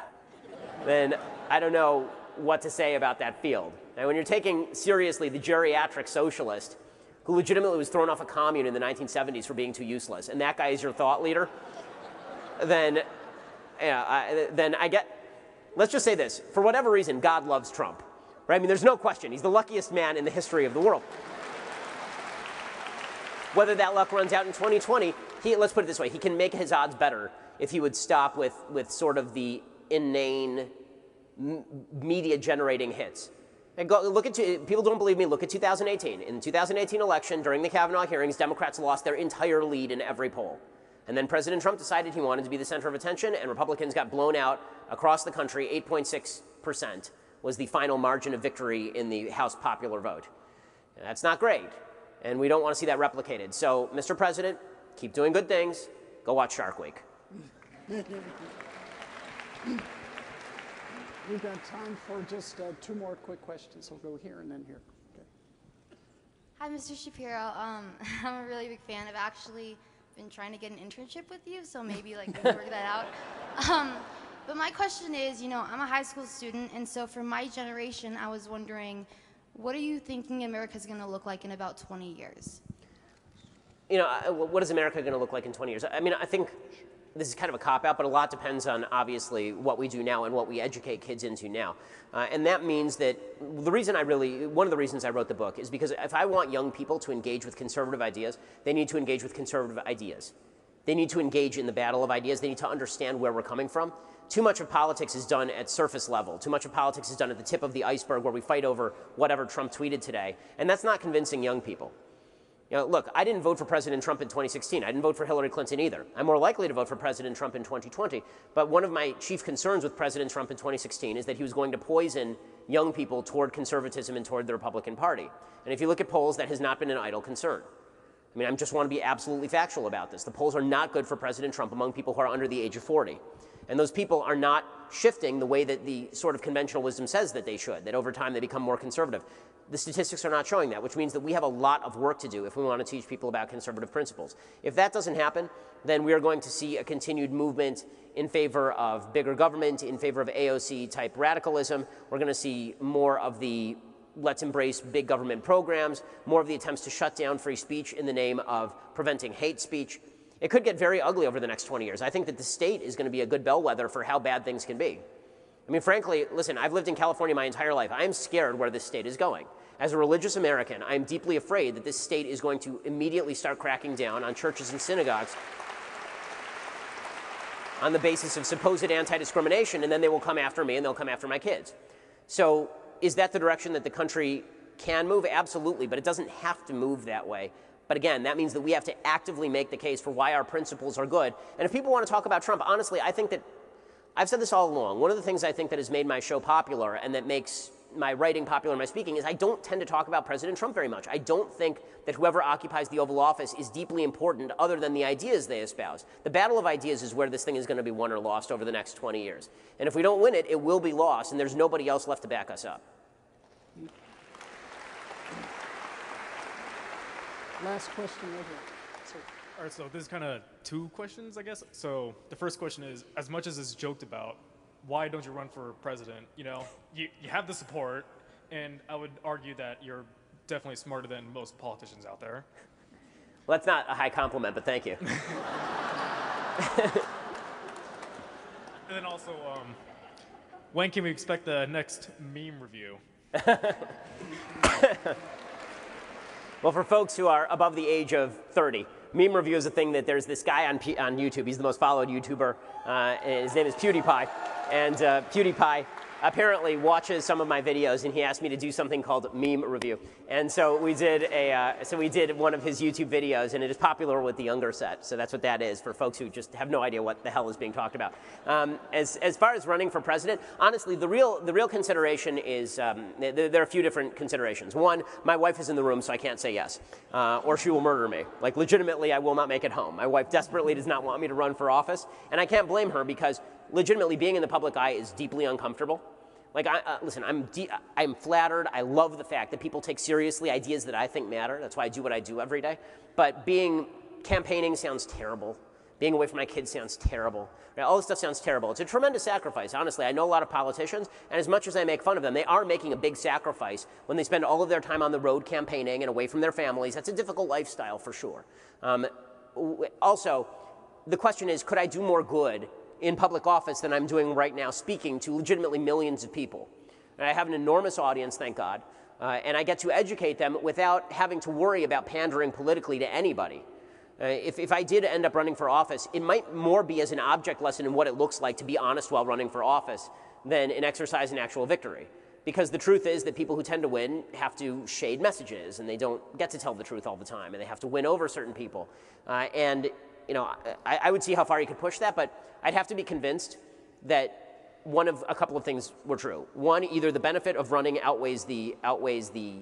then I don't know what to say about that field. Now, when you're taking seriously the geriatric socialist who legitimately was thrown off a commune in the 1970s for being too useless, and that guy is your thought leader, then, yeah, I, then I get. Let's just say this: for whatever reason, God loves Trump, right? I mean, there's no question. He's the luckiest man in the history of the world. Whether that luck runs out in 2020, he, let's put it this way: he can make his odds better if he would stop with with sort of the inane m- media generating hits. And go, look at people don't believe me. Look at 2018. In the 2018 election, during the Kavanaugh hearings, Democrats lost their entire lead in every poll. And then President Trump decided he wanted to be the center of attention, and Republicans got blown out across the country. 8.6% was the final margin of victory in the House popular vote. And that's not great, and we don't want to see that replicated. So, Mr. President, keep doing good things. Go watch Shark Week. We've got time for just uh, two more quick questions. We'll go here and then here. Okay. Hi, Mr. Shapiro. Um, I'm a really big fan. I've actually been trying to get an internship with you, so maybe like we can work that out. Um, but my question is, you know, I'm a high school student, and so for my generation, I was wondering, what are you thinking America's going to look like in about 20 years? You know, uh, what is America going to look like in 20 years? I mean, I think this is kind of a cop out, but a lot depends on obviously what we do now and what we educate kids into now. Uh, and that means that the reason I really, one of the reasons I wrote the book is because if I want young people to engage with conservative ideas, they need to engage with conservative ideas. They need to engage in the battle of ideas. They need to understand where we're coming from. Too much of politics is done at surface level. Too much of politics is done at the tip of the iceberg where we fight over whatever Trump tweeted today. And that's not convincing young people. You know, look, I didn't vote for President Trump in 2016. I didn't vote for Hillary Clinton either. I'm more likely to vote for President Trump in 2020. But one of my chief concerns with President Trump in 2016 is that he was going to poison young people toward conservatism and toward the Republican Party. And if you look at polls, that has not been an idle concern. I mean, I just want to be absolutely factual about this. The polls are not good for President Trump among people who are under the age of 40. And those people are not shifting the way that the sort of conventional wisdom says that they should, that over time they become more conservative. The statistics are not showing that, which means that we have a lot of work to do if we want to teach people about conservative principles. If that doesn't happen, then we are going to see a continued movement in favor of bigger government, in favor of AOC type radicalism. We're going to see more of the let's embrace big government programs, more of the attempts to shut down free speech in the name of preventing hate speech. It could get very ugly over the next 20 years. I think that the state is going to be a good bellwether for how bad things can be. I mean, frankly, listen, I've lived in California my entire life. I am scared where this state is going. As a religious American, I am deeply afraid that this state is going to immediately start cracking down on churches and synagogues on the basis of supposed anti discrimination, and then they will come after me and they'll come after my kids. So, is that the direction that the country can move? Absolutely, but it doesn't have to move that way. But again, that means that we have to actively make the case for why our principles are good. And if people want to talk about Trump, honestly, I think that I've said this all along. One of the things I think that has made my show popular and that makes my writing popular and my speaking is I don't tend to talk about President Trump very much. I don't think that whoever occupies the Oval Office is deeply important other than the ideas they espouse. The battle of ideas is where this thing is going to be won or lost over the next 20 years. And if we don't win it, it will be lost, and there's nobody else left to back us up. Last question over. So, All right, so this is kind of two questions, I guess. So the first question is, as much as it's joked about, why don't you run for president? You know, you, you have the support, and I would argue that you're definitely smarter than most politicians out there. Well, that's not a high compliment, but thank you. and then also, um, when can we expect the next meme review? Well, for folks who are above the age of 30, Meme review is a thing that there's this guy on, P- on YouTube. He's the most followed YouTuber. Uh, his name is PewDiePie. And uh, PewDiePie apparently watches some of my videos and he asked me to do something called meme review. And so we did a uh, so we did one of his YouTube videos and it is popular with the younger set. So that's what that is for folks who just have no idea what the hell is being talked about. Um, as, as far as running for president, honestly, the real the real consideration is um, there, there, are a few different considerations. One, my wife is in the room, so I can't say yes, uh, or she will murder me. Like legitimately, I will not make it home. My wife desperately does not want me to run for office, and I can't blame her because legitimately being in the public eye is deeply uncomfortable. Like, I, uh, listen, I'm, de- I'm flattered. I love the fact that people take seriously ideas that I think matter. That's why I do what I do every day. But being campaigning sounds terrible. Being away from my kids sounds terrible. Right? All this stuff sounds terrible. It's a tremendous sacrifice. Honestly, I know a lot of politicians, and as much as I make fun of them, they are making a big sacrifice when they spend all of their time on the road campaigning and away from their families. That's a difficult lifestyle for sure. Um, also, the question is could I do more good in public office than I'm doing right now, speaking to legitimately millions of people. And I have an enormous audience, thank God, uh, and I get to educate them without having to worry about pandering politically to anybody. Uh, if, if I did end up running for office, it might more be as an object lesson in what it looks like to be honest while running for office than an exercise in actual victory. Because the truth is that people who tend to win have to shade messages and they don't get to tell the truth all the time and they have to win over certain people. Uh, and you know, I, I would see how far you could push that, but I'd have to be convinced that one of a couple of things were true. One, either the benefit of running outweighs the outweighs the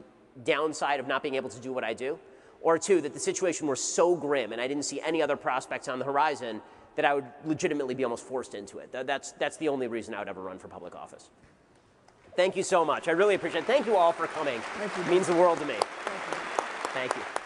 downside of not being able to do what I do, or two, that the situation were so grim and I didn't see any other prospects on the horizon that I would legitimately be almost forced into it. That's, that's the only reason I would ever run for public office. Thank you so much. I really appreciate it. Thank you all for coming. Thank you. It means the world to me. Thank you. Thank you.